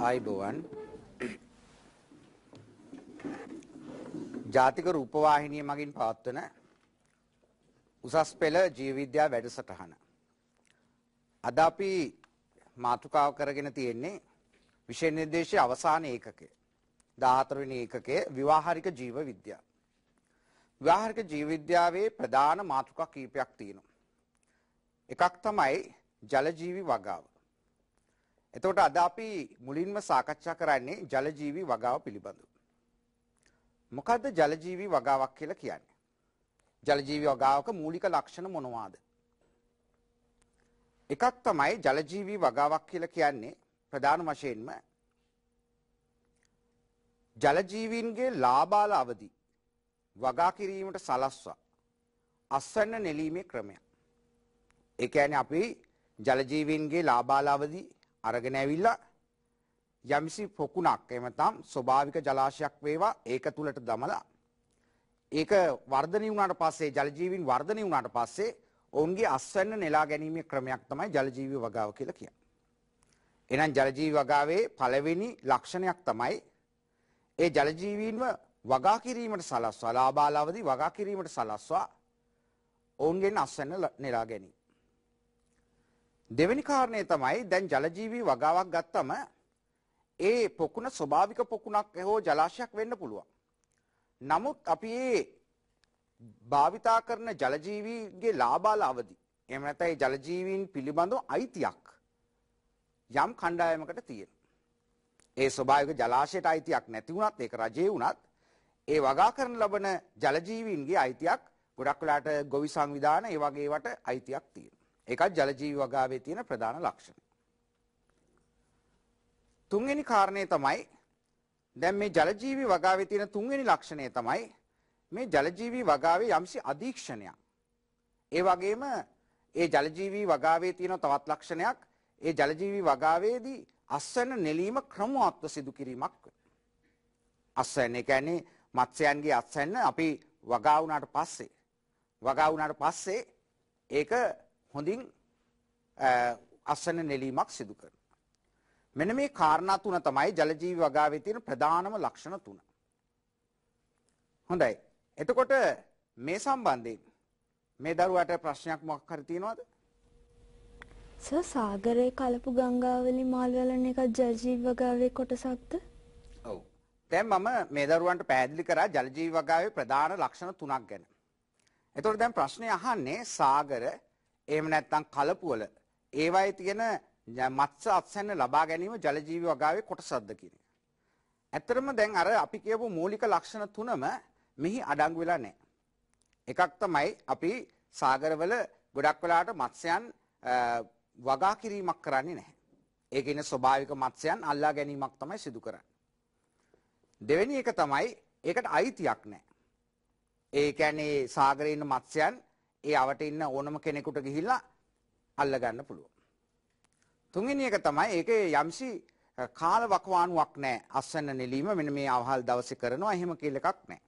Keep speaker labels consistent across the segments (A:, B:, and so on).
A: ආයිබෝවන් ජාතික රූපවාහිනිය මගින් පවත්වන උසස් පෙළ ජීවවිද්‍යා වැඩසටහන. අද අපි මාතෘකාව කරගෙන තියෙන්නේ විෂය නිර්දේශය අවසාන ඒකකය. 14 වෙනි ඒකකය විවාහාරික ජීව විද්‍යාව. විවාහාරික ජීව විද්‍යාවේ ප්‍රධාන මාතෘකා කීපයක් තියෙනවා. එකක් තමයි ජලජීවි වගාව. එතකොට අද අපි මුලින්ම සාකච්ඡා කරන්නේ ජලජීවි වගාව පිළිබඳව. මොකද්ද ජලජීවි වගාවක් කියලා කියන්නේ? ජලජීවි වගාවක මූලික ලක්ෂණ මොනවාද? එකක් තමයි ජලජීවි වගාවක් කියලා කියන්නේ ප්‍රධාන වශයෙන්ම ජලජීවීන්ගේ ලාබාල අවදි වගා කිරීමට සලස්වා අස්වැන්න නෙලීමේ ක්‍රමයක්. ඒ කියන්නේ අපි ජලජීවීන්ගේ ලාබාල අවදි අරගෙන ඇවිල්ලා යම්සි පොකුණක් එහෙම නැත්නම් ස්වභාවික ජලාශයක් වේවා ඒක තුලට දමලා ඒක වර්ධනය වුණාට පස්සේ ජලජීවීන් වර්ධනය වුණාට පස්සේ ඔවුන්ගේ අස්වැන්න නෙලා ගැනීමේ ක්‍රමයක් තමයි ජලජීවි වගාව කියලා කියන්නේ. එහෙනම් ජලජීවි වගාවේ පළවෙනි ලක්ෂණයක් තමයි ඒ ජලජීවීන්ව වගා කිරීමට සලස්වා ලාබාලවදී වගා කිරීමට සලස්වා ඔවුන්ගෙන් අස්වැන්න නෙලා ගැනීම. දෙවෙනි කාරණය තමයි දැන් ජලජීවී වගාවක් ගත්තම ඒ පොකුණ ස්වභාවික පොකුණක් හෝ ජලාශයක් වෙන්න පුළුවන්. නමුත් අපි ඒ භාවිතා කරන ජලජීවීගේ ලාබාල අවදි. එහෙම නැත්නම් ඒ ජලජීවීන් පිළිබඳව අයිතියක් යම් කණ්ඩායමකට තියෙනවා. ඒ ස්වභාවික ජලාශයට අයිතියක් නැති වුණත් ඒක රජේ වුණත් ඒ වගා කරන ලබන ජලජීවීන්ගේ අයිතියක් ගොඩක් වෙලාට ගොවි සංවිධාන ඒ වගේ වට අයිතියක් තියෙනවා. ඒකත් ජලජීවි වගාවේ තියෙන ප්‍රධාන ලක්ෂණ. තුන්වෙනි කාරණය තමයි දැන් මේ ජලජීවි වගාවේ තියෙන තුන්වෙනි ලක්ෂණය තමයි මේ ජලජීවි වගාවේ යම්සි අධීක්ෂණයක්. ඒ වගේම ඒ ජලජීවි වගාවේ තියෙන තවත් ලක්ෂණයක් ඒ ජලජීවි වගාවේදී අස්වැන්න නෙලීම ක්‍රමවත්ව සිදු කිරීමක්. අස්වැන්න ඒ කියන්නේ මත්ස්‍යයන්ගේ අස්වැන්න අපි වගා වුණාට පස්සේ වගා වුණාට පස්සේ ඒක හොඳින් අස්වැන්න නෙලීමක් සිදු කරනවා. මෙන්න මේ කාරණා තුන තමයි ජලජීවි වගාවේ තියෙන ප්‍රධානම ලක්ෂණ තුන. හොඳයි. එතකොට මේ සම්බන්ධයෙන් මේ දරුවට ප්‍රශ්නයක් මොකක් හරි තියෙනවද?
B: සර් සාගරයේ කලපු ගංගාවලින් මාල් වලන එක ජලජීවි වගාවේ කොටසක්ද?
A: ඔව්. දැන් මම මේ දරුවන්ට පැහැදිලි කරා ජලජීවි වගාවේ ප්‍රධාන ලක්ෂණ තුනක් ගැන. එතකොට දැන් ප්‍රශ්නේ අහන්නේ සාගර එහෙම නැත්නම් කලපුවල ඒවායේ තියෙන මත්ස්‍ය අත්සන්න ලබා ගැනීම ජලජීවි වගාවේ කොටසක්ද කියන එක. ඇත්තටම දැන් අර අපි කියපු මූලික ලක්ෂණ තුනම මෙහි අඩංගු වෙලා නැහැ. එකක් තමයි අපි සාගරවල ගොඩක් වෙලාවට මත්ස්‍යයන් වගා කිරීමක් කරන්නේ නැහැ. ඒක ඉන්න ස්වභාවික මත්ස්‍යයන් අල්ලා ගැනීමක් තමයි සිදු කරන්නේ. දෙවෙනි එක තමයි ඒකට අයිතියක් නැහැ. ඒ කියන්නේ සාගරේ ඉන්න මත්ස්‍යයන් ඒ අවට ඉන්න ඕනම කෙනෙකුට ගිහිල්ලා අල්ල ගන්න පුළුවන්. තුන්වෙනි එක තමයි ඒකේ යම්සි කාල වකවානුවක් නැහැ. අස්වැන්න නෙලීම මෙන්න මේ අවහල් දවසේ කරනවා එහෙම කියලා එකක් නැහැ.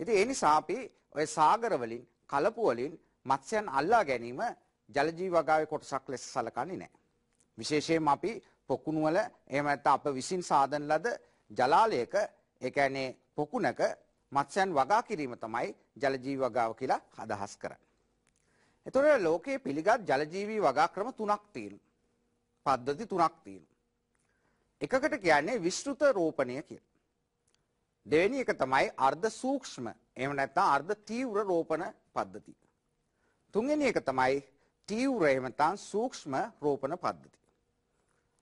A: ඉතින් ඒ නිසා අපි ඔය සාගර වලින් කලපු වලින් මත්ස්‍යයන් අල්ලා ගැනීම ජලජීවි වගාවේ කොටසක් ලෙස සලකන්නේ නැහැ. විශේෂයෙන්ම අපි පොකුණු වල එහෙම නැත්නම් අප විසින් සාදන ලද ජලාලයක ඒ කියන්නේ පොකුණක මත්ස්‍යයන් වගා කිරීම තමයි ජලජීවි වගාව කියලා අදහස් කරන්නේ. එතකොට ලෝකයේ පිළිගත් ජලජීවි වගා ක්‍රම තුනක් තියෙනවා. පද්ධති තුනක් තියෙනවා. එකකට කියන්නේ විස්තෘත රෝපණය කියලා. දෙවෙනි එක තමයි අර්ධ සූක්ෂම එහෙම නැත්නම් අර්ධ තීව්‍ර රෝපණ පද්ධතිය. තුන්වෙනි එක තමයි තීව්‍ර එහෙම නැත්නම් සූක්ෂම රෝපණ පද්ධතිය.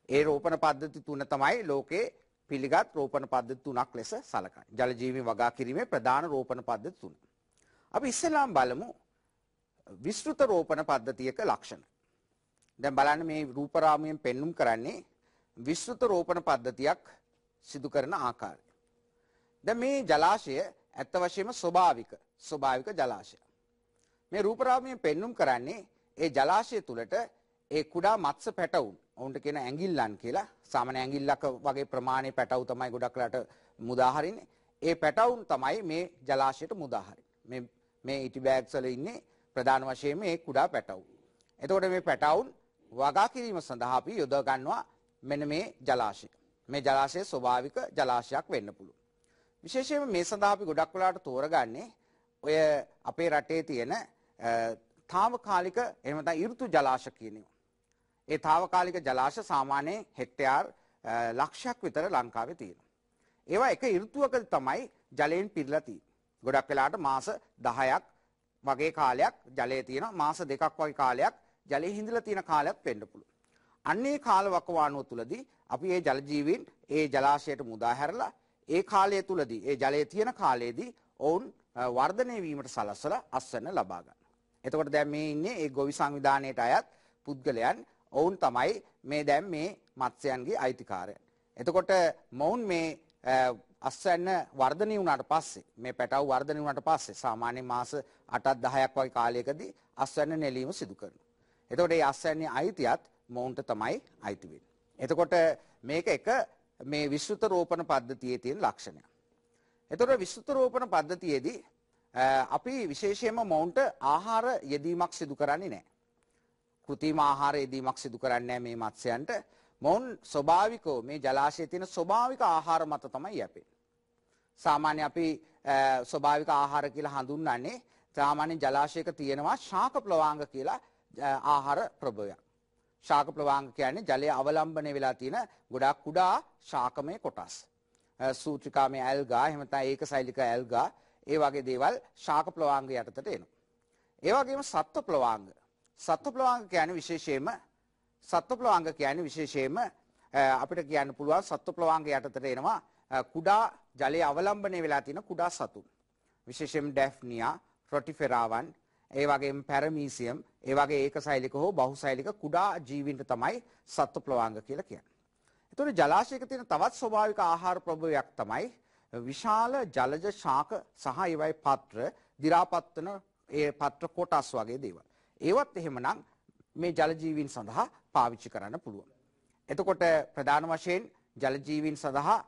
A: ඒ රෝපණ පද්ධති තුන තමයි ලෝකේ පිළිගත් රෝපණ පද්ධති තුනක් ලෙස සලකන්නේ. ජල ජීවි වගා කිරීමේ ප්‍රධාන රෝපණ පද්ධති තුන. අපි ඉස්සෙල්ලාම බලමු විස්තෘත රෝපණ පද්ධතියක ලක්ෂණ. දැන් බලන්න මේ රූපරාමයෙන් පෙන්눔 කරන්නේ විස්තෘත රෝපණ පද්ධතියක් සිදු කරන ආකාරය. දැන් මේ ජලාශය ඇත්ත වශයෙන්ම ස්වභාවික ස්වභාවික ජලාශය. මේ රූපරාමයෙන් පෙන්눔 කරන්නේ ඒ ජලාශය තුලට ඒ කුඩා මත්ස්‍ය පැටවුන් ඔවුන්ට කියන ඇඟිල්ලන් කියලා සාමාන්‍ය ඇඟිල්ලක වගේ ප්‍රමාණයේ පැටවු තමයි ගොඩක් රට මුදා හරින්නේ. ඒ පැටවුන් තමයි මේ ජලාශයට මුදා හරින්නේ. මේ මේ ඉටි බෑග්ස් වල ඉන්නේ ප්‍රධාන වශයෙන් මේ කුඩා පැටවුන්. එතකොට මේ පැටවුන් වගා කිරීම සඳහා අපි යොදා ගන්නවා මෙන්න මේ ජලාශය. මේ ජලාශය ස්වභාවික ජලාශයක් වෙන්න පුළුවන්. විශේෂයෙන්ම මේ සඳහා අපි ගොඩක් වෙලාවට තෝරගන්නේ ඔය අපේ රටේ තියෙන తాවකාලික එහෙම නැත්නම් ඍතු ජලාශ කියන ඒවා. ඒ తాවකාලික ජලාශ සාමාන්‍යයෙන් හෙක්ටයාර් ලක්ෂයක් විතර ලංකාවේ තියෙනවා. ඒවා එක ඍතුවකදී තමයි ජලයෙන් පිරලා තියෙන්නේ. ගොඩක් වෙලාවට මාස 10ක් වගේ කාලයක් ජලයේ තියෙනවා. මාස දෙකක් වගේ කාලයක් ජලයේ හිඳලා තියෙන කාලයක් වෙන්න පුළුවන්. අන්නේ කාල වකවානුව තුලදී අපි මේ ජල ජීවීන් ඒ ජලාශයට මුදා හැරලා ඒ කාලය තුලදී ඒ ජලයේ තියෙන කාලයේදී ඔවුන් වර්ධනය වීමට සලස්සලා අස්වැන්න ලබා ගන්න. එතකොට දැන් මේ ඉන්නේ ඒ ගොවි සංවිධානයේට අයත් පුද්ගලයන් ඔවුන් තමයි මේ දැන් මේ මත්ස්‍යයන්ගේ අයිතිකාරයන්. එතකොට මොවුන් මේ අස්වැන්න වර්ධනය වුණාට පස්සේ මේ පැටව් වර්ධනය වුණාට පස්සේ සාමාන්‍ය මාස 8ක් 10ක් වගේ කාලයකදී අස්වැන්න නෙලීම සිදු කරනවා. එතකොට මේ අස්වැන්නේ අයිතියත් මොවුන්ට තමයි අයිති වෙන්නේ. එතකොට මේක එක මේ විශ්ෘත රෝපණ පද්ධතියේ තියෙන ලක්ෂණයක්. එතකොට විශ්ෘත රෝපණ පද්ධතියේදී අපි විශේෂයෙන්ම මොවුන්ට ආහාර යෙදීමක් සිදු කරන්නේ නැහැ. කෘතිම ආහාර යෙදීමක් සිදු කරන්නේ මේ මත්ස්‍යයන්ට. මොවුන් ස්වභාවිකව මේ ජලාශයේ තියෙන ස්වභාවික ආහාර මත තමයි යැපෙන්නේ. සාමාන්‍ය අපි ස්වභාවික ආහාර කියලා හඳුන්වන්නේ සාමාන්‍ය ජලාශයක තියෙනවා ශාක ප්ලවාංග කියලා ආහාර ප්‍රභවයක්. ශාක ප්ලවාංග කියන්නේ ජලය අවලම්බනය වෙලා තියෙන ගොඩාක් කුඩා ශාකමය කොටස්. සූත්‍රිකාමය ඇල්ගා එහෙම නැත්නම් ඒකසෛලික ඇල්ගා ඒ වගේ දේවල් ශාක ප්ලවාංග යටතට එනවා. ඒ වගේම සත්ව ප්ලවාංග. සත්ව ප්ලවාංග කියන්නේ විශේෂයෙන්ම සත්ව ප්ලවාංග කියන්නේ විශේෂයෙන්ම අපිට කියන්න පුළුවන් සත්ව ප්ලවාංග යටතට එනවා කුඩා ජලයේ අවලම්බනය වෙලා තියෙන කුඩා සතුන්. විශේෂයෙන්ම ඩැෆ්නියා, රොටිෆෙරාවන්, ඒ වගේම පැරමීසියම්, ඒ වගේ ඒකසෛලික හෝ බහුසෛලික කුඩා ජීවීන්ට තමයි සත්ව ප්ලවාංග කියලා කියන්නේ. එතකොට ජලාශයක තියෙන තවත් ස්වභාවික ආහාර ප්‍රභවයක් තමයි විශාල ජලජ ශාක සහ ඒවයි පත්‍ර, දි รา පත්වන ඒ පත්‍ර කොටස් වගේ දේවල්. ඒවත් එහෙමනම් මේ ජල ජීවීන් සඳහා පාවිච්චි කරන්න පුළුවන්. එතකොට ප්‍රධාන වශයෙන් ජල ජීවීන් සඳහා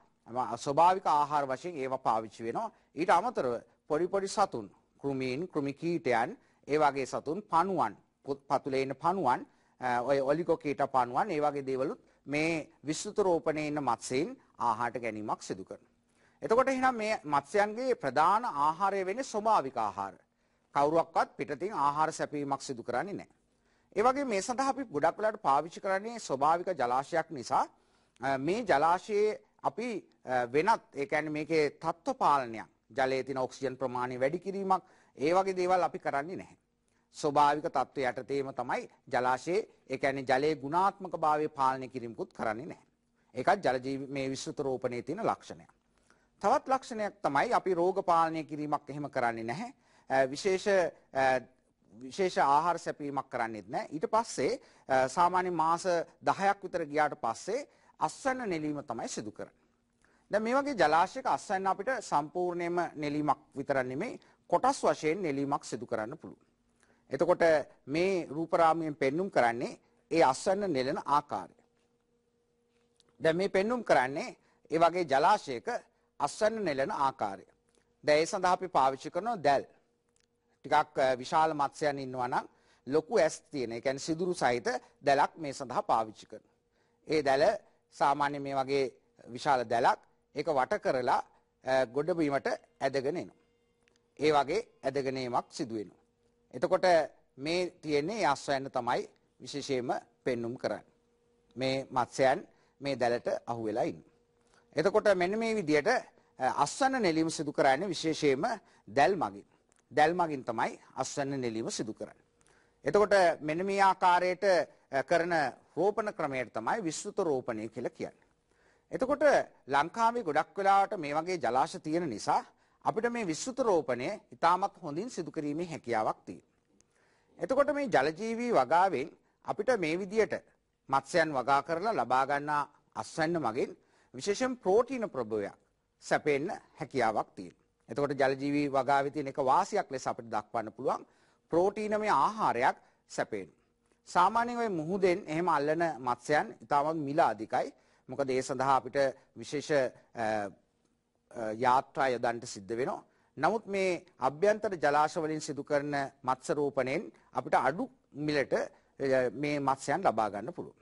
A: ස්වභාවික ආහාර වශයෙන් ඒවා පාවිච්චි වෙනවා. ඊට අමතරව පොඩි පොඩි සතුන්, කෘමීන්, කෘමි කීටයන්, ඒ වගේ සතුන් පණුවන්, පතුලේ ඉන්න පණුවන්, ඔය ඔලිගොකීට පණුවන්, ඒ වගේ දේවලුත් මේ විස්තృత රෝපණයේ ඉන්න මත්ස්‍යයන් ආහාරට ගැනීමක් සිදු කරනවා. එතකොට එහෙනම් මේ මත්ස්‍යයන්ගේ ප්‍රධාන ආහාරය වෙන්නේ ස්වභාවික ආහාර. කවුරුවක්වත් පිටතින් ආහාර සැපීමක් සිදු කරන්නේ නැහැ. ඒ වගේ මේ සඳහා අපි ගොඩක් වෙලාවට පාවිච්චි කරන්නේ ස්වභාවික ජලාශයක් නිසා මේ ජලාශයේ අපි වෙනත් ඒ කියන්නේ මේකේ තත්ත්ව පාලනයක් ජලයේ තියෙන ඔක්සිජන් ප්‍රමාණය වැඩි කිරීමක් ඒ වගේ දේවල් අපි කරන්නේ නැහැ. ස්වභාවික තත්ත්වය යටතේම තමයි ජලාශයේ ඒ කියන්නේ ජලයේ ගුණාත්මක භාවය පාලනය කිරීමකුත් කරන්නේ නැහැ. ඒකත් ජල ජීවි මේ විශ්ෘත රෝපණයේ තියෙන ලක්ෂණයක්. තවත් ලක්ෂණයක් තමයි අපි රෝග පාලනය කිරීමක් එහෙම කරන්නේ නැහැ. විශේෂ විශේෂ ආහාර සැපීමක් කරන්නෙත් නැහැ. ඊට පස්සේ සාමාන්‍ය මාස 10ක් විතර ගියාට පස්සේ අස්වැන්න නෙලීම තමයි සිදු කරන්නේ. දැන් මේ වගේ ජලාශයක අස්වැන්න අපිට සම්පූර්ණයෙන්ම නෙලීමක් විතර නෙමෙයි කොටස් වශයෙන් නෙලීමක් සිදු කරන්න පුළුවන්. එතකොට මේ රූපරාමයෙන් පෙන්눔 කරන්නේ ඒ අස්වැන්න නෙලන ආකාරය. දැන් මේ පෙන්눔 කරන්නේ ඒ වගේ ජලාශයක අස්වැන්න නෙලන ආකාරය. දැන් ඒ සඳහා අපි පාවිච්චි කරනවා දැල්. ටිකක් විශාල මත්ස්‍යයන් ඉන්නවා නම් ලොකු ඇස් තියෙන, ඒ කියන්නේ සිදුරු සහිත දැලක් මේ සඳහා පාවිච්චි කරනවා. ඒ දැල සාමාන්‍ය මේ වගේ විශාල දැලක් ඒක වට කරලා ගොඩ බීමට ඇදගෙන එනවා. ඒ වගේ ඇදගෙන ඒමක් සිදු වෙනවා. එතකොට මේ තියෙන්නේ අස්වැන්න තමයි විශේෂයෙන්ම පෙන්눔 කරන්නේ. මේ මත්ස්‍යයන් මේ දැලට අහු වෙලා ඉන්නේ. එතකොට මෙන්න මේ විදිහට අස්වැන්න නෙලීම සිදු කරන්නේ විශේෂයෙන්ම දැල් මගින්. දැල් මගින් තමයි අස්වැන්න නෙලීම සිදු කරන්නේ. එතකොට මෙන්න මේ ආකාරයට කරන රෝපණ ක්‍රමයට තමයි විස්තృత රෝපණය කියලා කියන්නේ. එතකොට ලංකාවේ ගොඩක් වෙලාවට මේ වගේ ජලාශ තියෙන නිසා අපිට මේ විස්තృత රෝපණය ඉතාමත් හොඳින් සිදු කිරීමේ හැකියාවක් තියෙනවා. එතකොට මේ ජලජීවී වගාවෙන් අපිට මේ විදියට මත්ස්‍යයන් වගා කරලා ලබා ගන්නා අස්වැන්න මගින් විශේෂයෙන් ප්‍රෝටීන ප්‍රභවයක් සැපෙන්න හැකියාවක් තියෙනවා. එතකොට ජලජීවී වගාවේ තියෙන එක වාසියක් ලෙස අපිට දක්වන්න පුළුවන් ප්‍රෝටීනමය ආහාරයක් සැපෙන්න. සාමාන්‍යයෙන් ওই මුහුදෙන් එහෙම අල්ලන මත්ස්‍යයන් ඉතාමත් මිල අධිකයි. මොකද ඒ සඳහා අපිට විශේෂ යාත්‍රා යොදන්න සිද්ධ වෙනවා. නමුත් මේ අභ්‍යන්තර ජලාශ වලින් සිදු කරන මත්ස්‍ය රෝපණයෙන් අපිට අඩු මිලට මේ මත්ස්‍යයන් ලබා ගන්න පුළුවන්.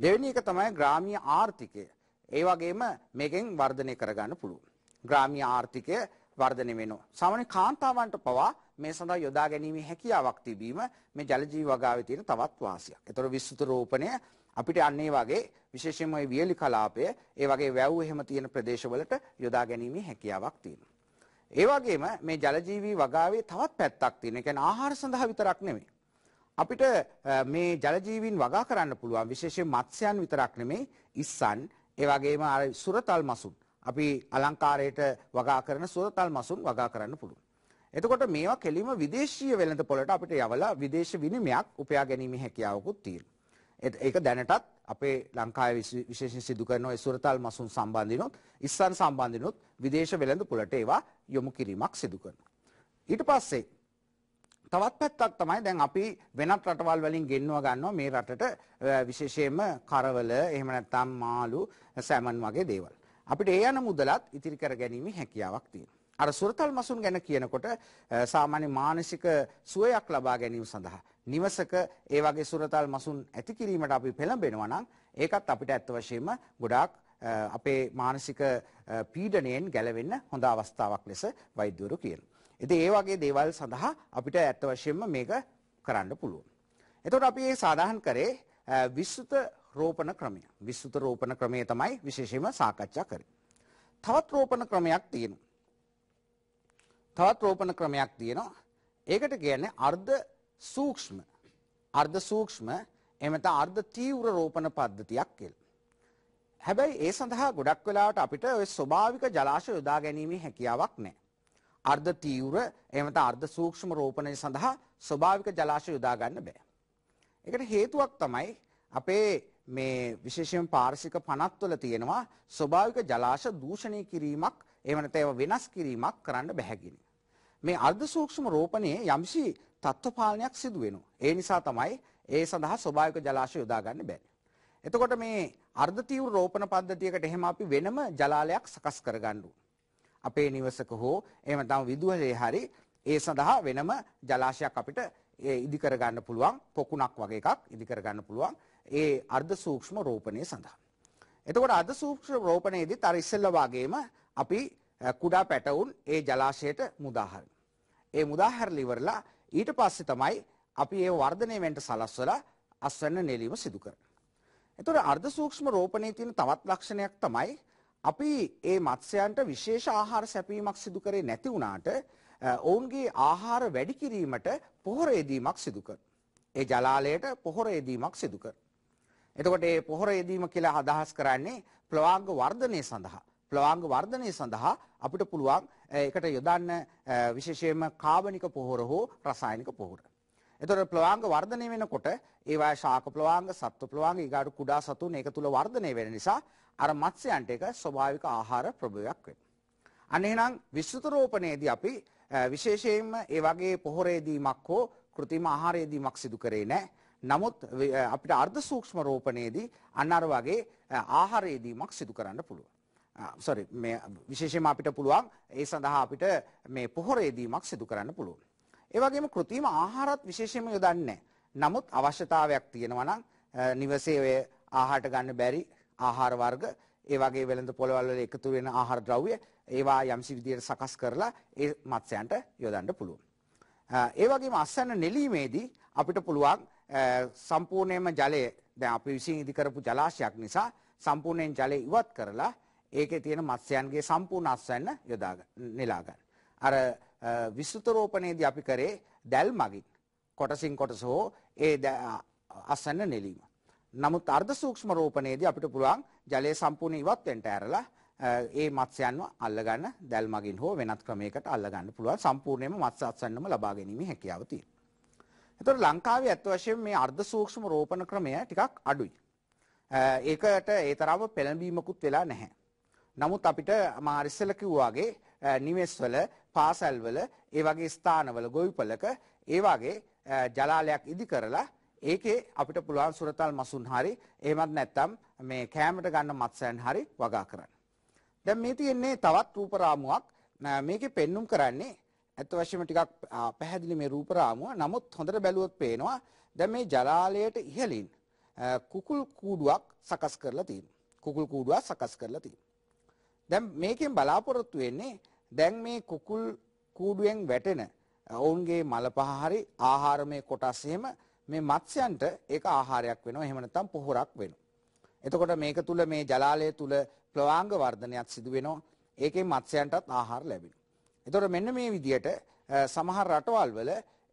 A: දෙවෙනි එක තමයි ග්‍රාමීය ආර්ථිකය. ඒ වගේම මේකෙන් වර්ධනය කරගන්න පුළුවන්. ග්‍රාමීය ආර්ථිකය වර්ධනය වෙනවා. සාමාන්‍ය කාන්තාවන්ට පවා මේ සඳහා යොදා ගැනීමේ හැකියාවක් තිබීම මේ ජල ජීව වගාවේ තියෙන තවත් වාසියක්. ඒතර විස්තృత රෝපණය අපිට අන්නේ වගේ විශේෂයෙන්ම මේ වියලි කලාපය ඒ වගේ වැව් එහෙම තියෙන ප්‍රදේශවලට යොදා ගැනීමේ හැකියාවක් තියෙනවා. ඒ වගේම මේ ජලජීවී වගාවේ තවත් පැත්තක් තියෙනවා. ඒ කියන්නේ ආහාර සඳහා විතරක් නෙමෙයි. අපිට මේ ජලජීවීන් වගා කරන්න පුළුවන් විශේෂයෙන් මත්ස්‍යයන් විතරක් නෙමෙයි ඉස්සන් ඒ වගේම අර සුරතල් මසුන් අපි අලංකාරයට වගා කරන සුරතල් මසුන් වගා කරන්න පුළුවන්. එතකොට මේවා කෙලිම විදේශීය වෙළඳ පොළට අපිට යවලා විදේශ විනිමයක් උපයා ගැනීමේ හැකියාවකුත් තියෙනවා. ඒක දැනටත් අපේ ලංකාවේ විශේෂයෙන් සිදු කරන ඒ සුරතල් මසුන් සම්බන්ධිනොත් ඉස්සන් සම්බන්ධිනොත් විදේශ වෙළඳ පොළට ඒවා යොමු කිරීමක් සිදු කරනවා. ඊට පස්සේ තවත් පැත්තක් තමයි දැන් අපි වෙනත් රටවල් වලින් ගෙන්ව ගන්නවා මේ රටට විශේෂයෙන්ම කරවල එහෙම නැත්නම් මාළු සැමන් වගේ දේවල්. අපිට ඒ යන මුදලත් ඉතිරි කර ගැනීමේ හැකියාවක් තියෙනවා. අර සුරතල් මසුන් ගැන කියනකොට සාමාන්‍ය මානසික සුවයක් ලබා ගැනීම සඳහා නිවසක ඒ වගේ සුරතල් මසුන් ඇති කිරීමට අපි පෙළඹෙනවා නම් ඒකත් අපිට ඇත්ත වශයෙන්ම ගොඩාක් අපේ මානසික පීඩණයෙන් ගැලවෙන්න හොඳ අවස්ථාවක් ලෙස වෛද්‍යවරු කියනවා. ඉතින් ඒ වගේ දේවල් සඳහා අපිට ඇත්ත වශයෙන්ම මේක කරන්න පුළුවන්. එතකොට අපි මේ සාධාරණ කරේ විස්තృత රෝපණ ක්‍රමය. විස්තృత රෝපණ ක්‍රමය තමයි විශේෂයෙන්ම සාකච්ඡා කරේ. තවත් රෝපණ ක්‍රමයක් තියෙනවා. තවත් රෝපණ ක්‍රමයක් තියෙනවා. ඒකට කියන්නේ අර්ධ සූක්ෂම අර්ධ සූක්ෂම එමෙත අර්ධ තීව්‍ර රෝපණ පද්ධතියක් කියලා. හැබැයි ඒ සඳහා ගොඩක් වෙලාවට අපිට ওই ස්වභාවික ජලාශය යොදා ගැනීමේ හැකියාවක් නැහැ. අර්ධ තීව්‍ර එමෙත අර්ධ සූක්ෂම රෝපණය සඳහා ස්වභාවික ජලාශය යොදා ගන්න බෑ. ඒකට හේතුවක් තමයි අපේ මේ විශේෂයෙන් පාරිශික පනත්වල තියෙනවා ස්වභාවික ජලාශ දූෂණය කිරීමක් එහෙම නැත්නම් ඒවා වෙනස් කිරීමක් කරන්න බැහැ කියන. මේ අර්ධ සූක්ෂම රෝපණයේ යම්සි තත්ත්ව පාලනයක් සිදු වෙනවා. ඒ නිසා තමයි ඒ සඳහා ස්වභාවික ජලාශය යොදා ගන්න බැහැ. එතකොට මේ අර්ධ තීව්‍ර රෝපණ පද්ධතියකට එහෙම අපි වෙනම ජලාලයක් සකස් කරගන්න අපේ නිවසක හෝ එහෙම නැත්නම් විදුහලේ හරි ඒ සඳහා වෙනම ජලාශයක් අපිට ඉදි කරගන්න පුළුවන් පොකුණක් වගේ එකක් ඉදි කරගන්න පුළුවන් ඒ අර්ධ සූක්ෂම රෝපණය සඳහා. එතකොට අර්ධ සූක්ෂම රෝපණයේදීත් අර ඉස්සෙල්ලා වගේම අපි කුඩා පැටවුන් ඒ ජලාශයට මුදාහරිනවා. ඒ මුදාහැරලා ඉවරලා ඊට පස්සේ තමයි අපි ඒ වර්ධනය වෙන්න සලස්වලා අස්වැන්න නෙලීම සිදු කරන්නේ. එතකොට අර්ධ සූක්ෂම රෝපණයේ තියෙන තවත් ලක්ෂණයක් තමයි අපි ඒ මත්ස්‍යයන්ට විශේෂ ආහාර සැපීමක් සිදු කරේ නැති වුණාට ඔවුන්ගේ ආහාර වැඩි කිරීමට පොහොර යෙදීමක් සිදු කර. ඒ ජලාලයට පොහොර යෙදීමක් සිදු කර. එතකොට මේ පොහොර යෙදීම කියලා අදහස් කරන්නේ ප්ලවාංග වර්ධනය සඳහා. ප්ලවාංග වර්ධනය සඳහා අපිට පුළුවන් ඒකට යොදන්න විශේෂයෙන්ම කාබනික පොහොර හෝ රසායනික පොහොර. එතකොට ප්ලවාංග වර්ධනය වෙනකොට ඒවා ශාක ප්ලවාංග, සත්ව ප්ලවාංග, ඊගාට කුඩා සතුන් ඒක තුල වර්ධනය වෙන නිසා අර මත්ස්‍යයන්ට ඒක ස්වභාවික ආහාර ප්‍රභවයක් වෙනවා. අන්න එහෙනම් විස්තృత රෝපණයේදී අපි විශේෂයෙන්ම ඒ වගේ පොහොරේදීමක් හෝ කෘතිම ආහාරයේදීමක් සිදු කරේ නැහැ. නමුත් අපිට අර්ධ සූක්ෂම රෝපණයේදී අන්න අර වගේ ආහාරයේදීමක් සිදු කරන්න පුළුවන්. සොරි මේ විශේෂයෙන්ම අපිට පුළුවන් ඒ සඳහා අපිට මේ පොහොරේදීමක් සිදු කරන්න පුළුවන්. ඒ වගේම කෘතිම ආහාරත් විශේෂයෙන්ම යොදන්නේ නමුත් අවශ්‍යතාවයක් තියෙනවා නම් නිවසේ ඔය ආහාරට ගන්න බැරි ආහාර වර්ග ඒ වගේ වෙළඳ පොළවල් වල එකතු වෙන ආහාර ද්‍රව්‍ය ඒවා යම්සි විදියට සකස් කරලා ඒ මත්ස්‍යයන්ට යොදන්න පුළුවන්. ඒ වගේම අස්වැන්න නෙලීමේදී අපිට පුළුවන් සම්පූර්ණයෙන්ම ජලය දැන් අපි විසින් ඉදි කරපු ජලාශයක් නිසා සම්පූර්ණයෙන් ජලය ඉවත් කරලා ඒකේ තියෙන මත්ස්‍යයන්ගේ සම්පූර්ණ අස්වැන්න යොදා නෙලා ගන්න. අර විස්තృత රෝපණයේදී අපි කරේ දැල් මගින් කොටසින් කොටස හෝ ඒ අස්වැන්න නෙලීම. නමුත් අර්ධ සූක්ෂම රෝපණයේදී අපිට පුළුවන් ජලය සම්පූර්ණ ඉවත් වෙන්න ඇරලා ඒ මත්ස්‍යයන්ව අල්ලගන්න දැල් මගින් හෝ වෙනත් ක්‍රමයකට අල්ලගන්න පුළුවන් සම්පූර්ණයෙන්ම මත්ස්‍ය අස්වැන්නම ලබා ගැනීමේ හැකියාව තියෙනවා. එතකොට ලංකාවේ ඇත්ත වශයෙන්ම මේ අර්ධ සූක්ෂම රෝපණ ක්‍රමය ටිකක් අඩුයි. ඒකට ඒ තරම පෙළඹීමකුත් වෙලා නැහැ. නමුත් අපිට මා ඉස්සෙල්ලා කිව්වා වගේ නිවෙස්වල පාසල්වල ඒ වගේ ස්ථානවල ගොවිපලක ඒ වගේ ජලාලයක් ඉදි කරලා ඒකේ අපිට පුළුවන් සුරතල් මසුන් හරි එහෙමත් නැත්නම් මේ කෑමට ගන්න මත්ස්‍යයන් හරි වගා කරන්න. දැන් මේ තියෙන්නේ තවත් රූප රාමුවක් මේකේ පෙන්눔 කරන්නේ ඇත්ත වශයෙන්ම ටිකක් පැහැදිලි මේ රූප රාමුව. නමුත් හොඳට බැලුවොත් පේනවා දැන් මේ ජලාලයට ඉහළින් කුකුල් කූඩුවක් සකස් කරලා තියෙනවා. කුකුල් කූඩුවක් සකස් කරලා තියෙනවා. දැන් මේකෙන් බලාපොරොත්තු වෙන්නේ දැන් මේ කුකුල් කූඩුවෙන් වැටෙන ඔවුන්ගේ මල පහ හරි ආහාරමය කොටස් එහෙම මේ මත්ස්‍යයන්ට ඒක ආහාරයක් වෙනවා එහෙම නැත්නම් පොහොරක් වෙනවා. එතකොට මේක තුල මේ ජලාලය තුල ප්ලවාංග වර්ධනයක් සිදු වෙනවා. ඒකෙන් මත්ස්‍යයන්ටත් ආහාර ලැබෙනවා. එතකොට මෙන්න මේ විදිහට සමහර රටවල් වල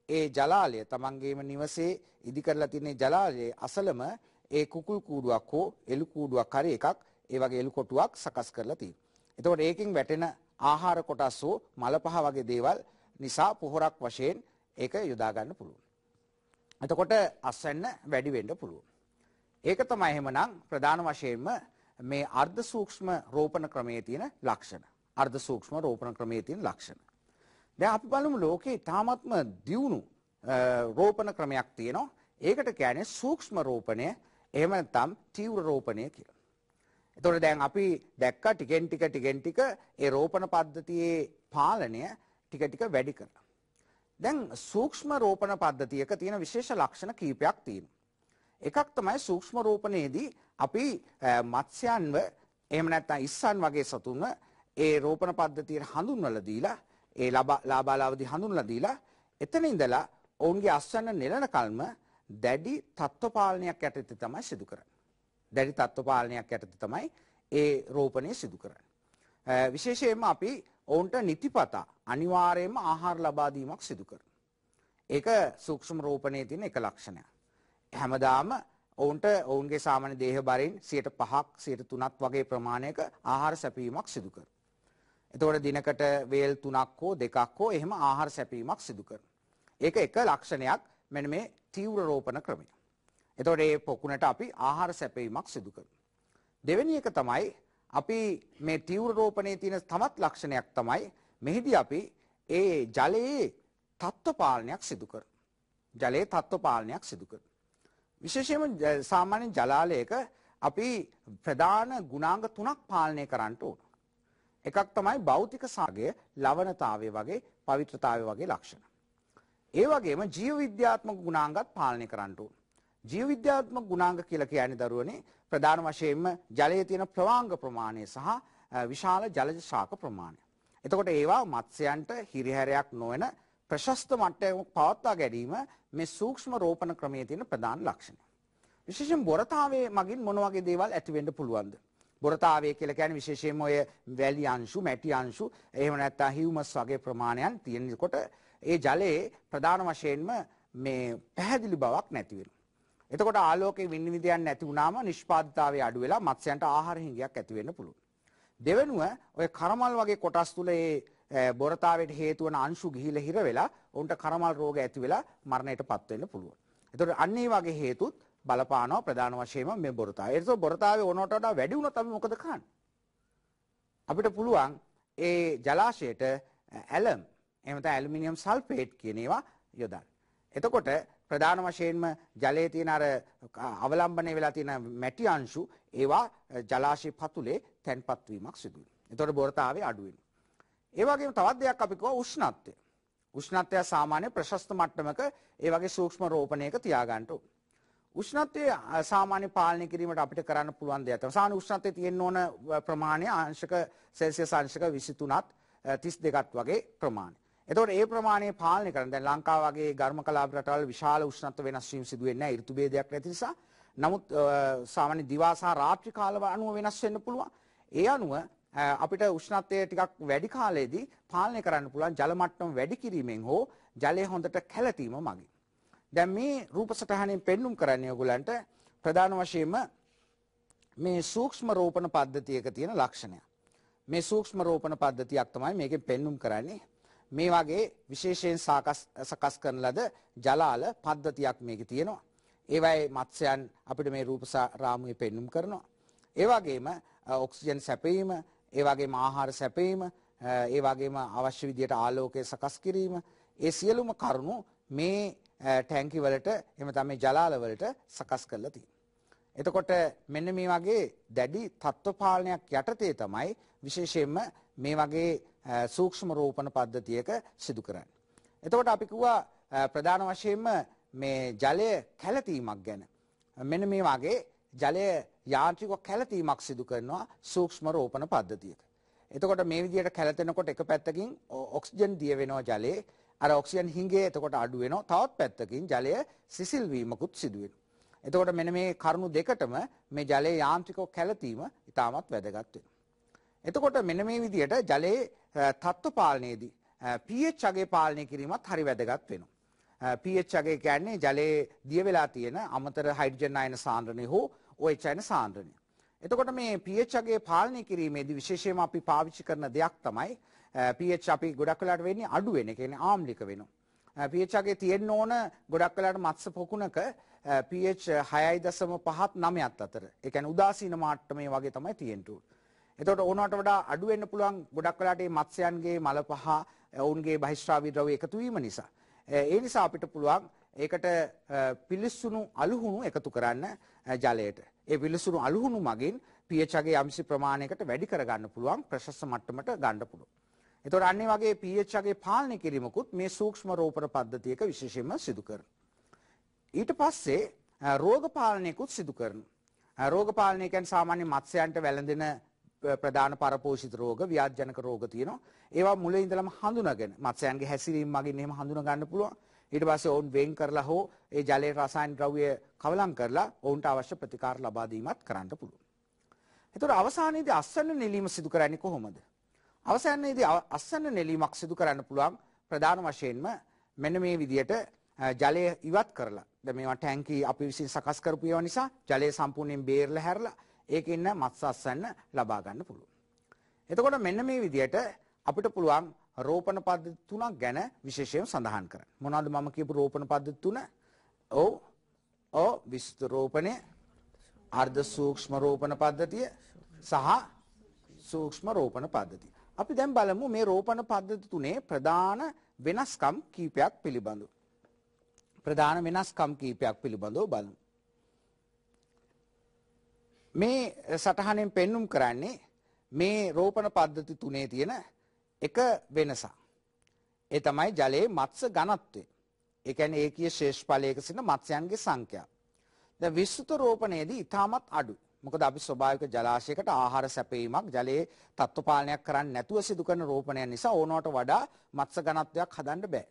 A: ඒ ජලාලය තමන්ගේම නිවසේ ඉදි කරලා තියෙන ජලාලයේ අසලම ඒ කුකුල් කූඩුවක් හෝ එළු කූඩුවක් හරි එකක් ඒ වගේ එළු කොටුවක් සකස් කරලා තියෙනවා. එතකොට ඒකෙන් වැටෙන ආහාර කොටස් හෝ මල පහ වගේ දේවල් නිසා පොහොරක් වශයෙන් ඒක යොදා ගන්න පුළුවන්. එතකොට අස්වැන්න වැඩි වෙන්න පුළුවන්. ඒක තමයි එහෙමනම් ප්‍රධාන වශයෙන්ම මේ අර්ධ සූක්ෂම රෝපණ ක්‍රමයේ තියෙන ලක්ෂණ. අර්ධ සූක්ෂම රෝපණ ක්‍රමයේ තියෙන ලක්ෂණ. දැන් අපි බලමු ලෝකේ තාමත්ම දියුණු රෝපණ ක්‍රමයක් තියෙනවා. ඒකට කියන්නේ සූක්ෂම රෝපණය එහෙම නැත්නම් තීව්‍ර රෝපණය කියලා. එතකොට දැන් අපි දැක්ක ටිකෙන් ටික ටිකෙන් ටික ඒ රෝපණ පද්ධතියේ පාලනය ටික ටික වැඩි කරලා. දැන් සූක්ෂම රෝපණ පද්ධතියක තියෙන විශේෂ ලක්ෂණ කීපයක් තියෙනවා. එකක් තමයි සූක්ෂම රෝපණයේදී අපි මත්ස්‍යයන්ව එහෙම නැත්නම් ඉස්සන් වගේ සතුන්ව ඒ රෝපණ පද්ධතියට හඳුන්වලා දීලා ඒ ලාබාලාවදී හඳුන්වලා දීලා එතන ඉඳලා ඔවුන්ගේ අස්වැන්න නෙලන කල්ම දැඩි තත්ත්ව පාලනයක් යටතේ තමයි සිදු කරන්නේ. දැඩි තත්ත්ව පාලනයක් යටතේ තමයි ඒ රෝපණය සිදු කරන්නේ. විශේෂයෙන්ම අපි ඔවුන්ට නිතිපතා අනිවාර්යයෙන්ම ආහාර ලබා දීමක් සිදු කරනවා. ඒක සූක්ෂම රෝපණයේ තියෙන එක ලක්ෂණයක්. හැමදාම ඔවුන්ට ඔවුන්ගේ සාමාන්‍ය දේහ බරින් 5ක් 3ක් වගේ ප්‍රමාණයක ආහාර සැපීමක් සිදු කරනවා. එතකොට දිනකට වේල් 3ක් හෝ 2ක් හෝ එහෙම ආහාර සැපීමක් සිදු කරනවා. ඒක එක ලක්ෂණයක් මෙන්න මේ තීව්‍ර රෝපණ ක්‍රමය. එතකොට මේ පොකුණට අපි ආහාර සැපීමක් සිදු කරනවා. දෙවෙනි එක තමයි අපි මේ තීව්‍ර රෝපණයේ තියෙන තවත් ලක්ෂණයක් තමයි මෙහිදී අපි ඒ ජලයේ තත්ත්ව පාලනයක් සිදු කරනවා. ජලයේ තත්ත්ව පාලනයක් සිදු කරනවා. විශේෂයෙන්ම සාමාන්‍ය ජලාලයක අපි ප්‍රධාන ගුණාංග තුනක් පාලනය කරන්න ඕන. එකක් තමයි භෞතික සාගය, ලවණතාවය වගේ, පවිත්‍රතාවය වගේ ලක්ෂණ. ඒ වගේම ජීව විද්‍යාත්මක ගුණාංගත් පාලනය කරන්න ඕන. ජීව විද්‍යාත්මක ගුණාංග කියලා කියන්නේ දරුවනේ ප්‍රධාන වශයෙන්ම ජලයේ තියෙන ප්‍රවාංග ප්‍රමාණය සහ විශාල ජලජ ශාක ප්‍රමාණය. එතකොට ඒවා මත්ස්‍යයන්ට හිරිහැරයක් නොවන ප්‍රශස්ත මට්ටමක් පවත්වා ගැනීම මේ සූක්ෂම රෝපණ ක්‍රමයේ තියෙන ප්‍රධාන ලක්ෂණය. විශේෂයෙන් බොරතාවේ මගින් මොන වගේ දේවල් ඇති වෙන්න පුළුවන්ද? බොරතාවේ කියලා කියන්නේ විශේෂයෙන්ම ඔය වැලි අංශු, මැටි අංශු, එහෙම නැත්නම් හියුමස් වගේ ප්‍රමාණයන් තියෙනකොට ඒ ජලයේ ප්‍රධාන වශයෙන්ම මේ පැහැදිලි බවක් නැති වෙනවා. එතකොට ආලෝකයේ විනිවිදයන් නැති වුණාම නිෂ්පාදිතතාවය අඩු වෙලා මත්ස්‍යයන්ට ආහාර හිඟයක් ඇති වෙන්න පුළුවන්. දෙවෙනුව ඔය කරමල් වගේ කොටස් තුල ඒ බොරතාවයට හේතු වන අංශු ගිහිලා හිර වෙලා උන්ට කරමල් රෝග ඇති වෙලා මරණයටපත් වෙන්න පුළුවන්. එතකොට අන්න ඒ වගේ හේතුත් බලපානවා ප්‍රධාන වශයෙන්ම මේ බොරතාවය. ඒකෝ බොරතාවේ ඕනට වඩා වැඩි වුණොත් අපි මොකද කරන්නේ? අපිට පුළුවන් ඒ ජලාශයට ඇලම් එහෙම නැත්නම් ඇලුමිනියම් සල්ෆේට් කියන ඒවා යොදන්න. එතකොට ප්‍රධාන වශයෙන්ම ජලයේ තියෙන අර අවලම්බනය වෙලා තියෙන මැටි අංශු ඒවා ජලාශය පතුලේ තැන්පත් වීමක් සිදු වෙනවා. එතකොට බොරතාවේ අඩු වෙනවා. ඒ වගේම තවත් දෙයක් අපි කිව්වා උෂ්ණත්වය. උෂ්ණත්වය සාමාන්‍ය ප්‍රශස්ත මට්ටමක ඒ වගේ සූක්ෂම රෝපණයක තියාගන්න ඕන. උෂ්ණත්වය සාමාන්‍ය පාලනය කිරීමට අපිට කරන්න පුළුවන් දෙයක් තමයි. සාමාන්‍ය උෂ්ණත්වය තියෙන්න ඕන ප්‍රමාණය අංශක සෙල්සියස් අංශක 23ත් 32ත් වගේ ප්‍රමාණය. එතකොට ඒ ප්‍රමාණය පාලනය කරන්න දැන් ලංකාව වගේ ඝර්ම කලාප රටවල් විශාල උෂ්ණත්ව වෙනස් වීම සිදු වෙන්නේ නැහැ ඍතු ભેදයක් නැති නිසා. නමුත් සාමාන්‍ය දිවා සහ රාත්‍රී කාල අනුව වෙනස් වෙන්න පුළුවන්. ඒ අනුව අපිට උෂ්ණත්වය ටිකක් වැඩි කාලයේදී පාලනය කරන්න පුළුවන් ජල මට්ටම වැඩි කිරීමෙන් හෝ ජලය හොඳට කැළතීම මගින්. දැන් මේ රූප සටහනෙන් පෙන්눔 කරන්නේ ඔයගලන්ට ප්‍රධාන වශයෙන්ම මේ සූක්ෂම රෝපණ පද්ධතියක තියෙන ලක්ෂණය. මේ සූක්ෂම රෝපණ පද්ධතියක් තමයි මේකෙන් පෙන්눔 කරන්නේ. මේ වගේ විශේෂයෙන් සකස් කරන ලද ජලාල පද්ධතියක් මේකේ තියෙනවා. ඒවයි මත්ස්‍යයන් අපිට මේ රූප රාමුවේ පෙන්눔 කරනවා. ඒ වගේම ඔක්සිජන් සැපීම, ඒ වගේම ආහාර සැපීම, ඒ වගේම අවශ්‍ය විදියට ආලෝකය සකස් කිරීම, ඒ සියලුම කරුණු මේ ටැංකි වලට එහෙම තමයි ජලාල වලට සකස් කරලා තියෙනවා. එතකොට මෙන්න මේ වගේ දැඩි තත්ත්ව පාලනයක් යටතේ තමයි විශේෂයෙන්ම මේ වගේ සූක්ෂම රෝපණ පද්ධතියක සිදු කරන්නේ. එතකොට අපි කිව්වා ප්‍රධාන වශයෙන්ම මේ ජලය කැළතීමක් ගැන. මෙන්න මේ වගේ ජලය යාන්ත්‍රික කැළතීමක් සිදු කරනවා සූක්ෂම රෝපණ පද්ධතියක. එතකොට මේ විදිහට කැළතෙනකොට එක පැත්තකින් ඔක්සිජන් දිය වෙනවා ජලයේ අර ඔක්සිජන් හිඟේ එතකොට අඩු වෙනවා තවත් පැත්තකින් ජලය සිසිල් වීමකුත් සිදු වෙනවා. එතකොට මෙන්න මේ කරුණු දෙකටම මේ ජලයේ යාන්ත්‍රිකව කැළතීම ඉතාමත් වැදගත් වෙනවා. එතකොට මෙන්න මේ විදිහට ජලයේ තත්ත්ව පාලනයේදී pH අගේ පාලනය කිරීමත් හරි වැදගත් වෙනවා. pH අගේ කියන්නේ ජලයේ දිය වෙලා තියෙන අමතර හයිඩ්‍රජන් අයන සාන්ද්‍රණය හෝ OH අයන සාන්ද්‍රණය. එතකොට මේ pH අගේ පාලනය කිරීමේදී විශේෂයෙන්ම අපි පාවිච්චි කරන දෙයක් තමයි Uh, pH අපි ගොඩක් වෙලාට වෙන්නේ අඩු වෙන. ඒ කියන්නේ ආම්ලික වෙනවා. Uh, pH අගේ තියෙන්න ඕන ගොඩක් වෙලාට මත්ස්‍ය පොකුණක pH 6.5ත් 9ත් අතර. ඒ කියන්නේ උදාසීන මට්ටමේ වගේ තමයි තියෙන්න ඕන. එතකොට ඕනකට වඩා අඩු වෙන්න පුළුවන් ගොඩක් වෙලාට මේ මත්ස්‍යයන්ගේ මල පහ uh, ඔවුන්ගේ බහිස්ත්‍රාවී ද්‍රව්‍ය එකතු වීම නිසා. ඒ නිසා අපිට පුළුවන් ඒකට පිලිස්සුණු අලුහුණු එකතු කරන්න ජලයට. ඒ පිලිස්සුණු අලුහුණු මගින් pH අගේ යම්සි ප්‍රමාණයකට වැඩි කරගන්න පුළුවන් ප්‍රශස්ත මට්ටමට ගන්න පුළුවන්. එතකොට අන්නේ වගේ pH අගේ පාලනය කිරීමකුත් මේ සූක්ෂම රෝපණ පද්ධතියක විශේෂයෙන්ම සිදු කරනවා. ඊට පස්සේ රෝග පාලනයකුත් සිදු කරනවා. රෝග පාලනය කියන්නේ සාමාන්‍ය මත්ස්‍යයන්ට වැළඳෙන ප්‍රධාන පරපෝෂිත රෝග ව්‍යාජනක රෝග තියෙනවා. ඒවා මුලින් ඉඳලම හඳුනාගෙන මත්ස්‍යයන්ගේ හැසිරීම මගින් එහෙම හඳුනා ගන්න පුළුවන්. ඊට පස්සේ ඔවුන් වෙන් කරලා හෝ ඒ ජලයේ රසායන ද්‍රව්‍ය කවලම් කරලා ඔවුන්ට අවශ්‍ය ප්‍රතිකාර ලබා දීමත් කරන්න පුළුවන්. එතකොට අවසානයේදී අස්සන්න නෙලීම සිදු කරන්නේ කොහොමද? අවසානයේදී අස්සන්න නෙලීමක් සිදු කරන්න පුළුවන් ප්‍රධාන වශයෙන්ම මෙන්න මේ විදියට ජලය ඉවත් කරලා දැන් මේවා ටැංකි අපි විසින් සකස් කරපු ඒවා නිසා ජලය සම්පූර්ණයෙන් බේරලා හැරලා ඒකෙන් මත්ස්‍ය අස්සන්න ලබා ගන්න පුළුවන්. එතකොට මෙන්න මේ විදියට අපිට පුළුවන් රෝපණ පද්ධති තුනක් ගැන විශේෂයෙන් සඳහන් කරන්න. මොනවද මම කියපු රෝපණ පද්ධති තුන? ඔව්. ඔව් විස්තර රෝපණය, අර්ධ සූක්ෂම රෝපණ පද්ධතිය සහ සූක්ෂම රෝපණ පද්ධතිය. අපි දැන් බලමු මේ රෝපණ පද්ධති තුනේ ප්‍රධාන වෙනස්කම් කීපයක් පිළිබඳව. ප්‍රධාන වෙනස්කම් කීපයක් පිළිබඳව බලමු. මේ සටහනෙන් පෙන්눔 කරන්නේ මේ රෝපණ පද්ධති තුනේ තියෙන එක වෙනසක්. ඒ තමයි ජලයේ මත්ස්‍ය ඝනත්වය. ඒ කියන්නේ ඒකීය ශේෂ්ඵලයක සිට මත්ස්‍යයන්ගේ සංඛ්‍යාව. දැන් විස්තృత රෝපණයේදී ඊටමත් අඩුයි. මොකද අපි ස්වභාවික ජලාශයකට ආහාර සැපයීමක් ජලයේ තත්ත්ව පාලනයක් කරන්නේ නැතුව සිදු කරන රෝපණයන් නිසා ඕනවට වඩා මත්ස්‍ය ඝනත්වයක් හදන්න බෑ.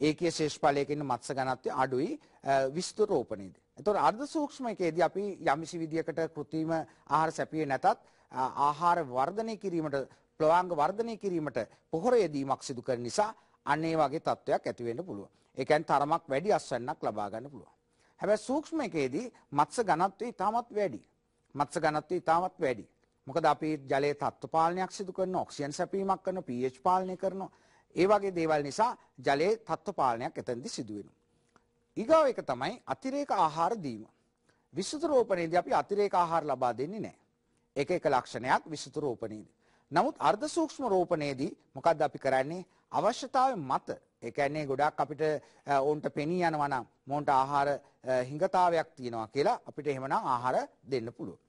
A: ඒකීය ශේෂ්ඵලයක ඉන්න මත්ස්‍ය ඝනත්වය අඩුයි විස්තృత රෝපණයේදී. එතකොට අර්ධ සූක්ෂමකයේදී අපි යම්සි විදියකට කෘත්‍රිම ආහාර සැපියේ නැතත් ආහාර වර්ධනය කිරීමට ප්ලවාංග වර්ධනය කිරීමට පොහොර යෙදීමක් සිදු කරන නිසා අන්න ඒ වගේ තත්ත්වයක් ඇති වෙන්න පුළුවන්. ඒ කියන්නේ තරමක් වැඩි අස්වැන්නක් ලබා ගන්න පුළුවන්. හැබැයි සූක්ෂම එකේදී මත්ස්‍ය ඝනත්වය ඉතාමත් වැඩි. මත්ස්‍ය ඝනත්වය ඉතාමත් වැඩි. මොකද අපි ජලයේ තත්ත්ව පාලනයක් සිදු කරන ඔක්සිජන් සැපීමක් කරන pH පාලනය කරනවා. ඒ වගේ දේවල් නිසා ජලයේ තත්ත්ව පාලනයක් එතනදී සිදු වෙනවා. ඊගාව එක තමයි අතිරේක ආහාර දීම. විසුත රෝපණයේදී අපි අතිරේක ආහාර ලබා දෙන්නේ නැහැ. ඒක එක ලක්ෂණයක් විසුත රෝපණයේදී. නමුත් අර්ධ සූක්ෂම රෝපණයේදී මොකද්ද අපි කරන්නේ? අවශ්‍යතාවය මත ඒ කියන්නේ ගොඩක් අපිට ඕන්ට පෙනී යනවා නම් මොන්ට ආහාර හිඟතාවයක් තියෙනවා කියලා අපිට එහෙමනම් ආහාර දෙන්න පුළුවන්.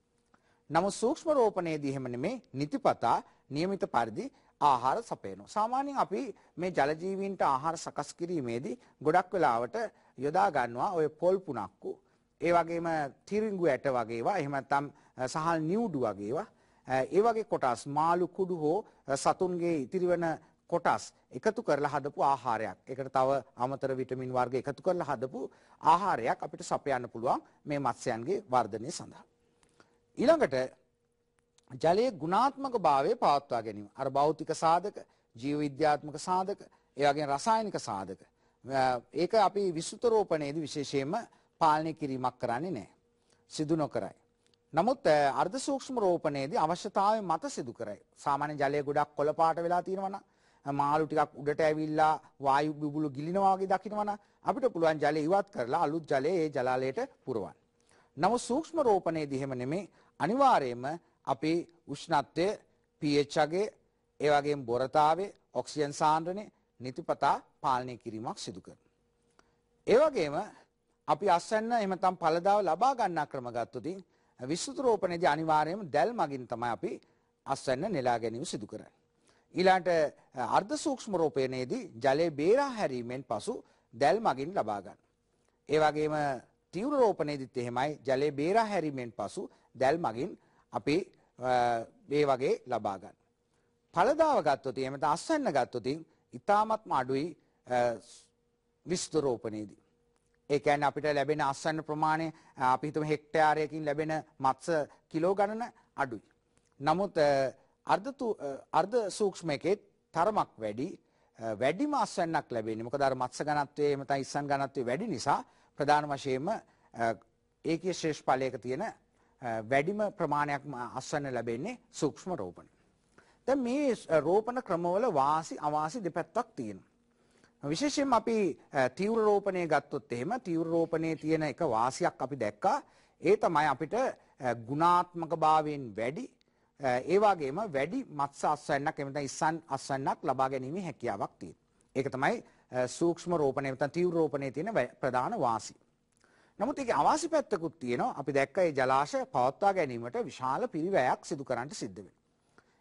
A: නමුත් සූක්ෂම රෝපණයේදී එහෙම නෙමේ නිතිපතා નિયમિત පරිදි ආහාර සපයනවා. සාමාන්‍යයෙන් අපි මේ ජල ජීවීන්ට ආහාර සකස් කිරීමේදී ගොඩක් වෙලාවට යොදා ගන්නවා ඔය පොල් පුනක්කු ඒ වගේම තිරිංගු ඇට වගේ ඒවා එහෙම නැත්නම් සහල් නිවුඩු වගේ ඒවා ඒ වගේ කොටස් මාළු කුඩු හෝ සතුන්ගේ ඉතිරි වෙන කොටස් එකතු කරලා හදපු ආහාරයක්. ඒකට තව අමතර විටමින් වර්ග එකතු කරලා හදපු ආහාරයක් අපිට සපයන්න පුළුවන් මේ මත්ස්‍යයන්ගේ වර්ධනය සඳහා. ඊළඟට ජලයේ ගුණාත්මක භාවය පවත්වා ගැනීම. අර භෞතික සාධක, ජීව විද්‍යාත්මක සාධක, ඒ වගේම රසායනික සාධක. ඒක අපි විසුත රෝපණයේදී විශේෂයෙන්ම පාලනය කිරීමක් කරන්නේ නැහැ. සිදු නොකරයි. නමුත් අර්ධ සූක්ෂම රෝපණයේදී අවශ්‍යතාවය මත සිදු කරයි. සාමාන්‍ය ජලය ගොඩක් කොළ පාට වෙලා තියෙනවා නම් මාළු ටිකක් උඩට ඇවිල්ලා වායු බුබුලු ගිලිනවා වගේ දකිනවා නම් අපිට පුළුවන් ජලය ඉවත් කරලා අලුත් ජලය ඒ ජලාලයට පුරවන්න. නමුත් සූක්ෂම රෝපණයේදී එහෙම නෙමෙයි අනිවාර්යයෙන්ම අපේ උෂ්ණත්වය pH අගේ ඒ වගේම බොරතාවේ ඔක්සිජන් සාන්ද්‍රණය නිතිපතා පාලනය කිරීමක් සිදු කරනවා. ඒ වගේම අපි අස්වැන්න එහෙම නැත්නම් පළදාව ලබා ගන්නා ක්‍රම ගත්තොත් විසුතු රෝපණයේදී අනිවාර්යයෙන්ම දැල් මගින් තමයි අපි අස්වැන්න නෙලා ගැනීම සිදු කරන්නේ. ඊළාට අර්ධ සූක්ෂම රෝපණයේදී ජලයේ බේරා හැරීමෙන් පසු දැල් මගින් ලබා ගන්න. ඒ වගේම තීව්‍ර රෝපණයේදීත් එහෙමයි ජලය බේරා හැරීමෙන් පසු දැල් මගින් අපි මේ වගේ ලබා ගන්න. ඵලදාව ගත්තොත් එහෙම නැත්නම් අස්වැන්න ගත්තොත් ඉතාමත්ම අඩුයි විස්තර රෝපණයේදී. ඒ කියන්නේ අපිට ලැබෙන අස්වැන්න ප්‍රමාණය අපි හිතමු හෙක්ටයාරයකින් ලැබෙන මත්ස්‍ය කිලෝ ගණන අඩුයි. නමුත් අර්ධ අර්ධ සූක්ෂම එකේ තරමක් වැඩි වැඩිම අස්වැන්නක් ලැබෙන්නේ. මොකද අර මත්ස්‍ය ඝනත්වයේ එහෙම නැත්නම් ඉස්සන් ඝනත්වයේ වැඩි නිසා ප්‍රධාන වශයෙන්ම ඒකීය ශ්‍රේෂ්ඨ ඵලයක තියෙන වැඩිම ප්‍රමාණයක් අස්වැන්න ලැබෙන්නේ සූක්ෂම රෝපණ. දැන් මේ රෝපණ ක්‍රමවල වාසි අවාසි දෙපැත්තක් තියෙනවා. විශේෂයෙන්ම අපි තීව්‍ර රෝපණය ගත්තොත් එහෙම තීව්‍ර රෝපණයේ තියෙන එක වාසියක් අපි දැක්කා. ඒ තමයි අපිට ගුණාත්මක භාවයෙන් වැඩි ඒ වගේම වැඩි මත්ස්‍ය අස්වැන්නක් එහෙම නැත්නම් ඉස්සන් අස්වැන්නක් ලබා ගැනීමේ හැකියාවක් තියෙනවා. ඒක තමයි සූක්ෂම රෝපණය නැත්නම් තීව්‍ර රෝපණයේ තියෙන ප්‍රධාන වාසිය. නමුත් ඒකේ අවාසි පැත්තකුත් තියෙනවා. අපි දැක්ක ඒ ජලාශය පවත්වා ගැනීමට විශාල පිරිවැයක් සිදු කරන්නට සිද්ධ වෙනවා.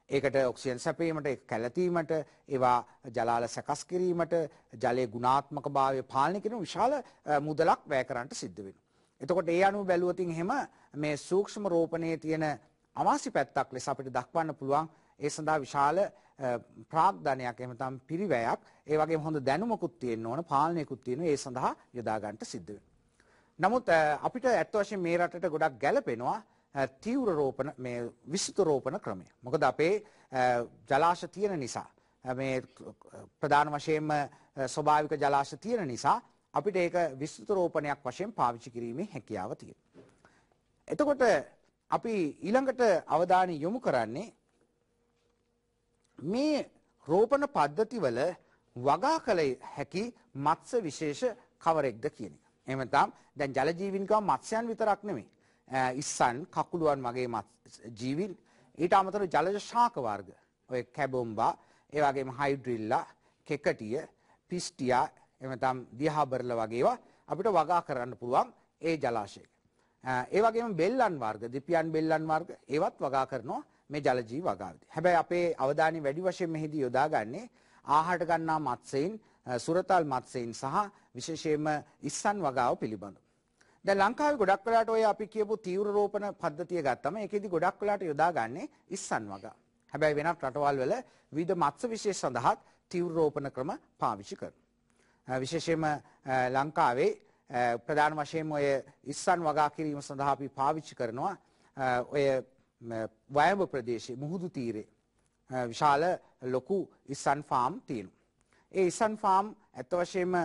A: ඒකට ඔක්සිජන් සැපීමට ඒක කැළතීමට ඒවා ජලාල සකස් කිරීමට ජලයේ ගුණාත්මක භාවය පාලනය කිරීම විශාල මුදලක් වැය කරන්නට සිද්ධ වෙනවා. එතකොට ඒ අනුව බැලුවොත් එහෙම මේ සූක්ෂම රෝපණයේ තියෙන අවාසි පැත්තක් ලෙස අපිට දක්වන්න පුළුවන් ඒ සඳහා විශාල ප්‍රාග්ධනයක් එහෙම නැත්නම් පිරිවැයක් ඒ වගේම හොඳ දැනුමකුත් තියෙන්න ඕන පාලනයකුත් තියෙන ඒ සඳහා යොදා ගන්නට සිද්ධ වෙනවා. නමුත් අපිට ඇත්ත වශයෙන් මේ රටට ගොඩක් ගැළපෙනවා තීව්‍ර රෝපණ මේ විස්තර රෝපණ ක්‍රමය. මොකද අපේ ජලාශ තියෙන නිසා මේ ප්‍රධාන වශයෙන්ම ස්වභාවික ජලාශ තියෙන නිසා අපිට ඒක විස්තර රෝපණයක් වශයෙන් පාවිච්චි කිරීමේ හැකියාව තියෙනවා. එතකොට අපි ඊළඟට අවධානය යොමු කරන්නේ මේ රෝපණ පද්ධතිවල වගා කළ හැකි මත්ස්‍ය විශේෂ කවරෙක්ද කියන එක. එහෙම නැත්නම් දැන් ජල ජීවීන් කව මත්ස්‍යයන් විතරක් නෙමෙයි. ඉස්සන් කකුළුවන් වගේ ජීවින් ඊට අමතර ජලජ ශාක වර්ග ඔය කැබොම්බා ඒ වගේම හයිඩ්‍රිල්ලා කෙකටිය පිස්ටියා එමතම් දිහාබරල වගේවා අපිට වගා කරන්න පුළුවන් ඒ ජලාශයක. ඒ වගේම බෙල්ලන් වර්ග දිපියන් බෙල්ලන් වර්ග ඒවත් වගා කරනවා මේ ජලජී වගාවදී. හැබැයි අපේ අවධානය වැඩි වශයෙන් මෙහිදී යොදාගන්නේ ආහාර ගන්නා මත්ස්‍යයින් සුරතල් මත්ස්‍යයින් සහ විශේෂයෙන්ම ඉස්සන් වගාව පිළිබඳව. දැන් ලංකාවේ ගොඩක් වෙලාට ඔය අපි කියපු තීව්‍ර රෝපණ පද්ධතිය ගත්තම ඒකෙදි ගොඩක් වෙලාට යොදාගන්නේ ඉස්සන් වගා. හැබැයි වෙනත් රටවල් වල විවිධ මත්ස්‍ය විශේෂ සඳහා තීව්‍ර රෝපණ ක්‍රම පාවිච්චි කරනවා. විශේෂයෙන්ම ලංකාවේ ප්‍රධාන වශයෙන් ඔය ඉස්සන් වගා කිරීම සඳහා අපි පාවිච්චි කරනවා ඔය වයඹ ප්‍රදේශයේ මුහුදු තීරේ විශාල ලොකු ඉස්සන් ෆාම් තියෙනවා. ඒ ඉස්සන් ෆාම් ඇත්ත වශයෙන්ම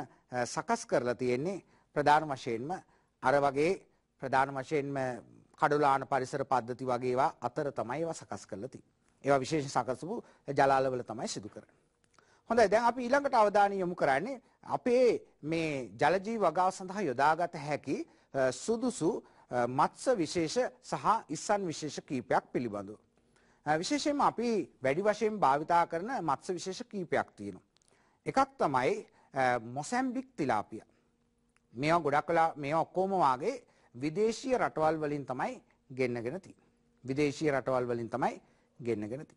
A: සකස් කරලා තියෙන්නේ ප්‍රධාන වශයෙන්ම අර වගේ ප්‍රධාන වශයෙන්ම කඩුලාන පරිසර පද්ධති වගේ ඒවා අතර තමයි ඒවා සකස් කරලා තියෙන්නේ. ඒවා විශේෂ සකසපු ජලාලවල තමයි සිදු කරන්නේ. හොඳයි දැන් අපි ඊළඟට අවධානය යොමු කරන්නේ අපේ මේ ජලජීව වගාව සඳහා යොදාගත හැකි සුදුසු මත්ස්‍ය විශේෂ සහ ඉස්සන් විශේෂ කීපයක් පිළිබඳව. විශේෂයෙන්ම අපි වැඩි වශයෙන් භාවිතා කරන මත්ස්‍ය විශේෂ කීපයක් තියෙනවා. එකක් තමයි මොසැම්බික් තිලාපියා. මේවා ගොඩක් වෙලා මේවා ඔක්කොම වාගේ විදේශීය රටවල් වලින් තමයි ගෙන්නගෙන තියෙන්නේ. විදේශීය රටවල් වලින් තමයි ගෙන්නගෙන තියෙන්නේ.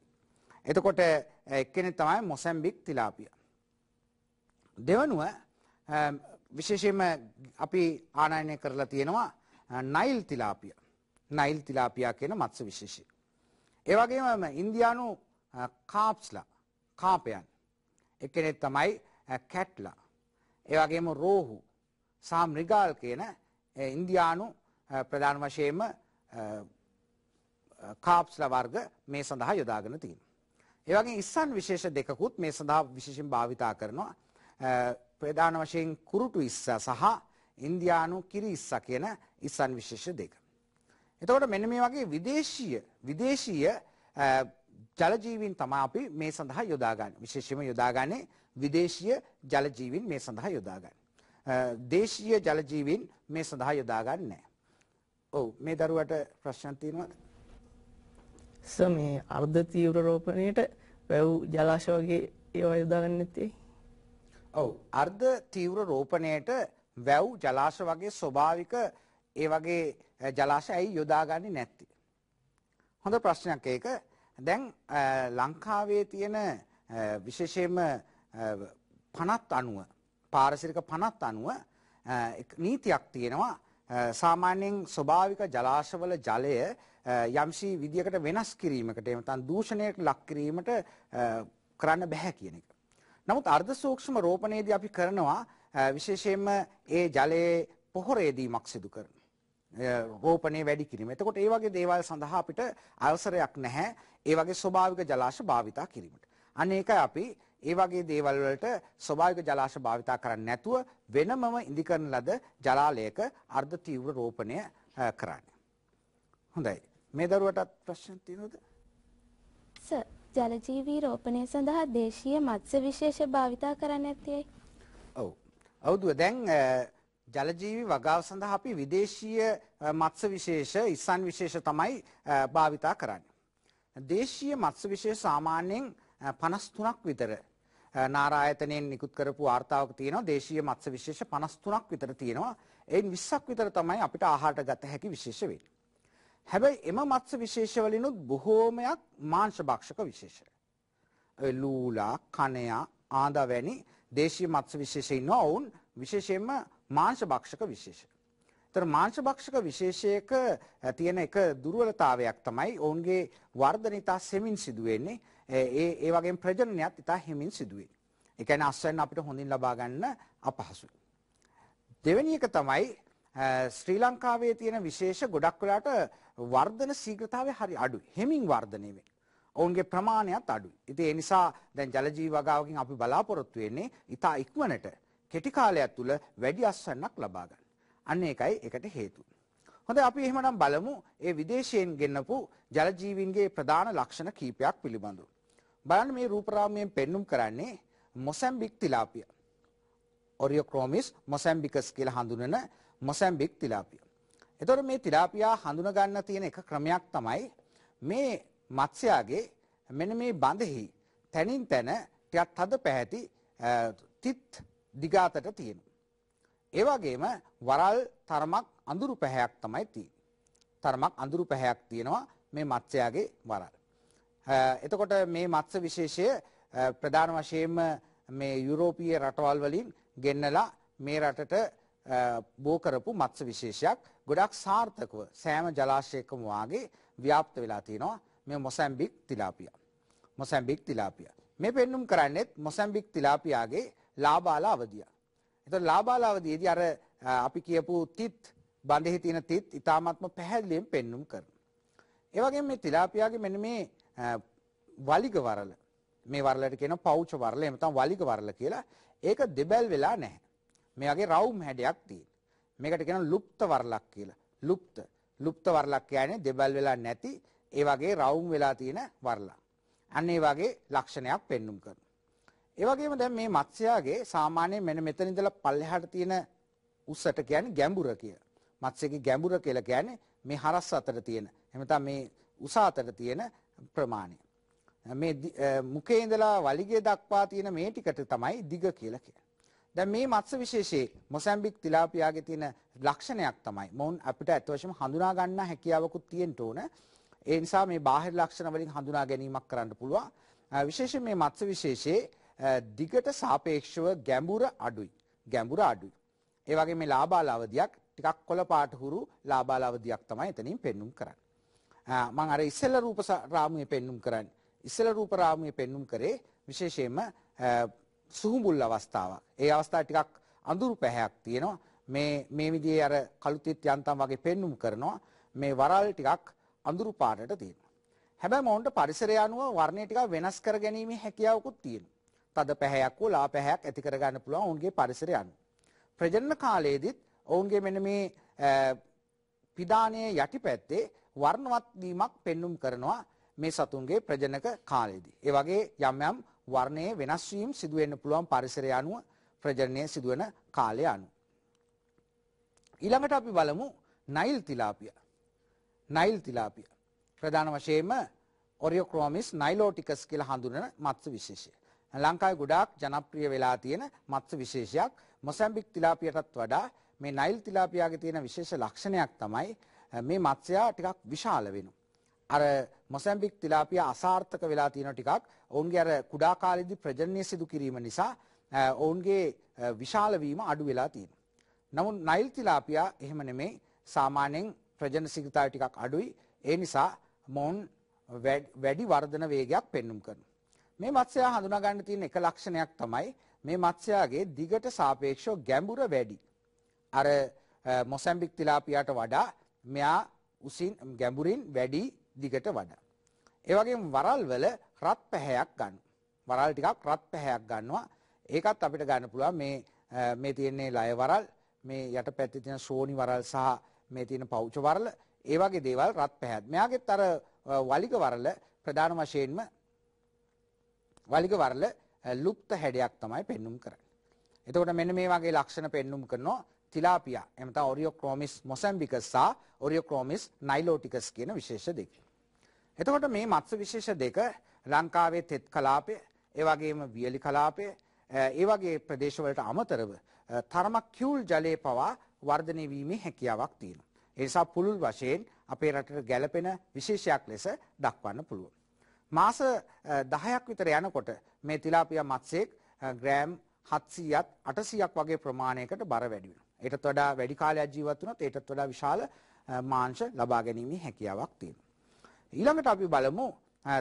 A: එතකොට එක්කෙනෙක් තමයි මොසැම්බික් තිලාපියා. දෙවනුව විශේෂයෙන්ම අපි ආනයනය කරලා තියෙනවා නයිල් තිලාපියා. නයිල් තිලාපියා කියන මත්ස්‍ය විශේෂය. ඒ වගේම ඉන්දියානු කාප්ස්ලා කාපයන් එක්කෙනෙක් තමයි කැට්ලා. ඒ වගේම රෝහු සහ මෘගාල් කියන ඉන්දියානු ප්‍රධාන වශයෙන්ම කාප්ස්ලා වර්ග මේ සඳහා යොදාගෙන තියෙනවා. ඒ වගේ ඉස්සන් විශේෂ දෙකකුත් මේ සඳහා විශේෂයෙන් භාවිතා කරනවා. ප්‍රධාන වශයෙන් කුරුටු ඉස්ස සහ ඉන්දියානු කිරි ඉස්ස කියන ඉස්සන් විශේෂ දෙක. එතකොට මෙන්න මේ වගේ විදේශීය විදේශීය ජලජීවීන් තමයි අපි මේ සඳහා යොදාගන්නේ. විශේෂයෙන්ම යොදාගන්නේ විදේශීය ජලජීවීන් මේ සඳහා යොදාගන්නේ. දේශීය ජලජීවීන් මේ සඳහා යොදාගන්නේ නැහැ. ඔව් මේ දරුවට ප්‍රශ්න තියෙනවද?
C: ස මේ අර්ධ තීව්‍ර රෝපණයට වැව් ජලාශ වගේ ඒවා යොදාගන්නේ නැත්තේ?
A: ඔව් අර්ධ තීව්‍ර රෝපණයට වැව් ජලාශ වගේ ස්වභාවික ඒ වගේ ජලාශ ඇයි යොදාගන්නේ නැත්තේ? හොඳ ප්‍රශ්නයක් ඒක. දැන් ලංකාවේ තියෙන විශේෂයෙන්ම පනත් අනුව පාරිසරික පනත් අනුව නීතියක් තියෙනවා සාමාන්‍යයෙන් ස්වභාවික ජලාශවල ජලය යම්සි විදියකට වෙනස් කිරීමකට එහෙම නැත්නම් දූෂණයට ලක් කිරීමට කරන්න බෑ කියන එක. නමුත් අර්ධ සූක්ෂම රෝපණයේදී අපි කරනවා විශේෂයෙන්ම ඒ ජලයේ පොහොරේදීමක් සිදු කරන. රෝපණය වැඩි කිරීම. එතකොට ඒ වගේ දේවල් සඳහා අපිට අවසරයක් නැහැ. ඒ වගේ ස්වභාවික ජලාශ භාවිතා කිරීමට. අන්න ඒකයි අපි ඒ වගේ දේවල් වලට ස්වභාවික ජලාශ භාවිතා කරන්නේ නැතුව වෙනමම ඉදිකරන ලද ජලාලයක අර්ධ තීව්‍ර රෝපණය කරන්නේ. හොඳයි. මේ දරුවටත් ප්‍රශ්න තියෙනවද?
B: සර් ජලජීවී රෝපණය සඳහා දේශීය මත්ස්‍ය විශේෂ භාවිතා කරන්න ඇත්තේ
A: ඔව්. අවුදුව දැන් ජලජීවි වගාව සඳහා අපි විදේශීය මත්ස්‍ය විශේෂ ඉස්සන් විශේෂ තමයි භාවිතා කරන්නේ. දේශීය මත්ස්‍ය විශේෂ සාමාන්‍යයෙන් 53ක් විතර නාරායතනයෙන් නිකුත් කරපු වාර්තාවක තියෙනවා දේශීය මත්ස්‍ය විශේෂ 53ක් විතර තියෙනවා. එයින් 20ක් විතර තමයි අපිට ආහාරට ගත හැකි විශේෂ වෙන්නේ. හැබැයි එම මත්ස්‍ය විශේෂ වලිනුත් බොහෝමයක් මාංශ භක්ෂක විශේෂ. ලූලා, කණයා, ආඳා වැනි දේශීය මත්ස්‍ය විශේෂ ඉන්නවා. ඔවුන් විශේෂයෙන්ම මාංශ භක්ෂක විශේෂ. ඒතර මාංශ භක්ෂක විශේෂයක තියෙන එක දුර්වලතාවයක් තමයි ඔවුන්ගේ වර්ධන ඉතා සෙමින් සිදු වෙන්නේ. ඒ ඒ වගේම ප්‍රජනනයත් ඉතා හිමින් සිදු වෙන්නේ. ඒ කියන්නේ අස්වැන්න අපිට හොඳින් ලබා ගන්න අපහසුයි. දෙවෙනි එක තමයි ශ්‍රී ලංකාවේ තියෙන විශේෂ ගොඩක් වෙලාට වර්ධන ශීඝ්‍රතාවය හරි අඩුයි. හෙමින් වර්ධනය වෙන්නේ. ඔවුන්ගේ ප්‍රමාණයත් අඩුයි. ඉතින් ඒ නිසා දැන් ජලජීව වගාවකින් අපි බලාපොරොත්තු වෙන්නේ ඉතා ඉක්මනට කෙටි කාලයක් තුල වැඩි අස්වැන්නක් ලබා ගන්න. අන්න ඒකයි ඒකට හේතුව. හොඳයි අපි එහෙමනම් බලමු ඒ විදේශයෙන් ගෙන්නපු ජලජීවීන්ගේ ප්‍රධාන ලක්ෂණ කීපයක් පිළිබඳව. බලන්න මේ රූපරාමයෙන් පෙන්눔 කරන්නේ මොසැම්බික් තිලාපිය. ඔරියෝක්‍රෝමිස් මොසැම්බිකස් කියලා හඳුනන මොසැම්බික් තිලාපිය. එතකොට මේ තිලාපියා හඳුන ගන්න තියෙන එක ක්‍රමයක් තමයි මේ මත්ස්‍යයාගේ මෙන්න මේ බඳෙහි තනින් තන ටිකක් තද පැහැති තිත් දිගාතට තියෙනවා. ඒ වගේම වරල් තරමක් අඳුරු පැහැයක් තමයි තියෙන්නේ. තරමක් අඳුරු පැහැයක් තියෙනවා මේ මත්ස්‍යයාගේ වරල්. එතකොට මේ මත්ස්‍ය විශේෂය ප්‍රධාන වශයෙන්ම මේ යුරෝපීය රටවල් වලින් ගෙන්නලා මේ රටට බෝ කරපු මත්ස්‍ය විශේෂයක් ගොඩක් සාර්ථකව සෑම ජලාශයකම වාගේ ව්‍යාප්ත වෙලා තියෙනවා මේ මොසැම්බික් තිලාපියා. මොසැම්බික් තිලාපියා. මේ පෙන්눔 කරන්නේත් මොසැම්බික් තිලාපියාගේ ලාබාල අවදිය. එතකොට ලාබාල අවදියේදී අර අපි කියපු තිත් බඳෙහි තියෙන තිත් ඊ타ත්ම පැහැදිලියෙන් පෙන්눔 කරනවා. ඒ වගේම මේ තිලාපියාගේ මෙන්න මේ වලිග වරල මේ වරලට කියන පෞච් වරල එහෙම නැත්නම් වලිග වරල කියලා ඒක දෙබැල් වෙලා නැහැ. මේ වගේ රවුම් හැඩයක් තියෙන. මේකට කියන ලුප්ත වරලක් කියලා. ලුප්ත. ලුප්ත වරලක් කියන්නේ දෙබැල් වෙලා නැති ඒ වගේ රවුම් වෙලා තියෙන වරලක්. අන්න ඒ වගේ ලක්ෂණයක් පෙන්눔 කරනවා. ඒ වගේම දැන් මේ මත්ස්‍යයාගේ සාමාන්‍යයෙන් මෙන්න මෙතන ඉඳලා පල්ලෙහාට තියෙන උස්සට කියන්නේ ගැඹුර කියලා. මත්ස්‍යගේ ගැඹුර කියලා කියන්නේ මේ හරස් අතර තියෙන. එහෙම නැත්නම් මේ උස අතර තියෙන ප්‍රමාණය. මේ මුඛේ ඉඳලා වලිගය දක්වා තියෙන මේ ටිකට තමයි දිග කියලා කියන්නේ. දැන් මේ මත්ස්‍ය විශේෂයේ මොසැම්බික් තිලාපියාගේ තියෙන ලක්ෂණයක් තමයි මොවුන් අපිට අත් වශයෙන්ම හඳුනා ගන්න හැකියාවකුත් තියෙන්න ඕන. ඒ නිසා මේ බාහිර ලක්ෂණ වලින් හඳුනා ගැනීමක් කරන්න පුළුවන්. විශේෂයෙන් මේ මත්ස්‍ය විශේෂයේ දිගට සාපේක්ෂව ගැඹුර අඩුයි. ගැඹුර අඩුයි. ඒ වගේ මේ ලාබාල අවධියක් ටිකක් කොළ පාට හුරු ලාබාල අවධියක් තමයි එතනින් පෙන්눔 කරන්නේ. මම අර ඉස්සෙල්ලා රූප රාමුවේ පෙන්눔 කරන්නේ. ඉස්සෙල්ලා රූප රාමුවේ පෙන්눔 කරේ විශේෂයෙන්ම සුහුඹුල් අවස්ථාවක්. ඒ අවස්ථාව ටිකක් අඳුරු පැහැයක් තියෙනවා. මේ මේ විදිහේ අර කළුතිත් යන්තම් වගේ පෙන්눔 කරනවා. මේ වරල් ටිකක් අඳුරු පාටට තියෙනවා. හැබැයි මොවුන්ට පරිසරය අනුව වර්ණය ටිකක් වෙනස් කර ගැනීමේ හැකියාවකුත් තියෙනවා. තද පැහැයක් හෝ ලා පැහැයක් ඇති කර ගන්න පුළුවන් ඔවුන්ගේ පරිසරය අනුව. ප්‍රජනන කාලයේදීත් ඔවුන්ගේ මෙන්න මේ පිදානයේ යටිපැත්තේ වර්ණවත් වීමක් පෙන්눔 කරනවා මේ සතුන්ගේ ප්‍රජනක කාලයේදී. ඒ වගේ යම් යම් වර්ණයේ වෙනස් වීම සිදු වෙන්න පුළුවන් පරිසරය අනුව ප්‍රජනනය සිදුවන කාලය අනුව. ඊළඟට අපි බලමු නයිල් තිලාපිය. නයිල් තිලාපිය. ප්‍රධාන වශයෙන්ම ඔරියෝක්‍රෝමිස් නයිලෝටිකස් කියලා හඳුනන මත්ස්‍ය විශේෂය. ලංකාවේ ගොඩාක් ජනප්‍රිය වෙලා තියෙන මත්ස්‍ය විශේෂයක් මොසැම්බික් තිලාපියටත් වඩා මේ නයිල් තිලාපියාගේ තියෙන විශේෂ ලක්ෂණයක් තමයි මේ මත්ස්‍යයා ටිකක් විශාල වෙනවා. අර මොසැම්බික් තිලාපිය අසාර්ථක වෙලා තියෙන ටිකක් ඔවුන්ගේ අර කුඩා කාලේදී ප්‍රජනනය සිදු කිරීම නිසා ඔවුන්ගේ විශාල වීම අඩු වෙලා තියෙනවා. නමුත් නයිල් තිලාපියා එහෙම නෙමෙයි සාමාන්‍යයෙන් ප්‍රජනශීලතාවය ටිකක් අඩුයි. ඒ නිසා මොවුන් වැඩි වර්ධන වේගයක් පෙන්눔 කරනවා. මේ මත්ස්‍යයා හඳුනා ගන්න තියෙන එක ලක්ෂණයක් තමයි මේ මත්ස්‍යයාගේ දිගට සාපේක්ෂව ගැඹුර වැඩි. අර මොසැම්බික් තිලාපියාට වඩා මෙයා උසින් ගැඹුරින් වැඩි දිගට වඩා. ඒ වගේම වරල් වල රත් පැහැයක් ගන්න. වරල් ටිකක් රත් පැහැයක් ගන්නවා. ඒකත් අපිට ගන්න පුළුවන් මේ මේ තියෙන්නේ ලය වරල් මේ යට පැත්තේ තියෙන ශෝනි වරල් සහ මේ තියෙන පෞච වරල ඒ වගේ දේවල් රත් පැහැත්. මෙයාගෙත් අර වලිග වරල ප්‍රධාන වශයෙන්ම වලිග වරල ලුප්ත හැඩයක් තමයි පෙන්눔 කරන්නේ. එතකොට මෙන්න මේ වගේ ලක්ෂණ පෙන්눔 කරනවා තිලාපියා එහෙම නැත්නම් ඔරියෝක්‍රෝමිස් මොසැම්බිකස් සහ ඔරියෝක්‍රෝමිස් නයිලෝටිකස් කියන විශේෂ දෙක. එතකොට මේ මත්ස්‍ය විශේෂ දෙක ලංකාවේ තෙත් කලාපය, ඒ වගේම වියලි කලාපය, ඒ වගේ ප්‍රදේශවලට අමතරව තරමක් කියුල් ජලයේ පවා වර්ධනය වීමේ හැකියාවක් තියෙනවා. ඒ නිසා පුළුල් වශයෙන් අපේ රටට ගැළපෙන විශේෂයක් ලෙස දක්වන්න පුළුවන්. මාස 10ක් විතර යනකොට මේ තිලාපියා මත්ස්‍යයක් ග්‍රෑම් 700ත් 800ක් වගේ ප්‍රමාණයකට බර වැඩි වෙනවා. ඒටත් වඩා වැඩි කාලයක් ජීවත් වුණොත් ඒටත් වඩා විශාල මාංශ ලබා ගැනීමේ හැකියාවක් තියෙනවා. ඊළඟට අපි බලමු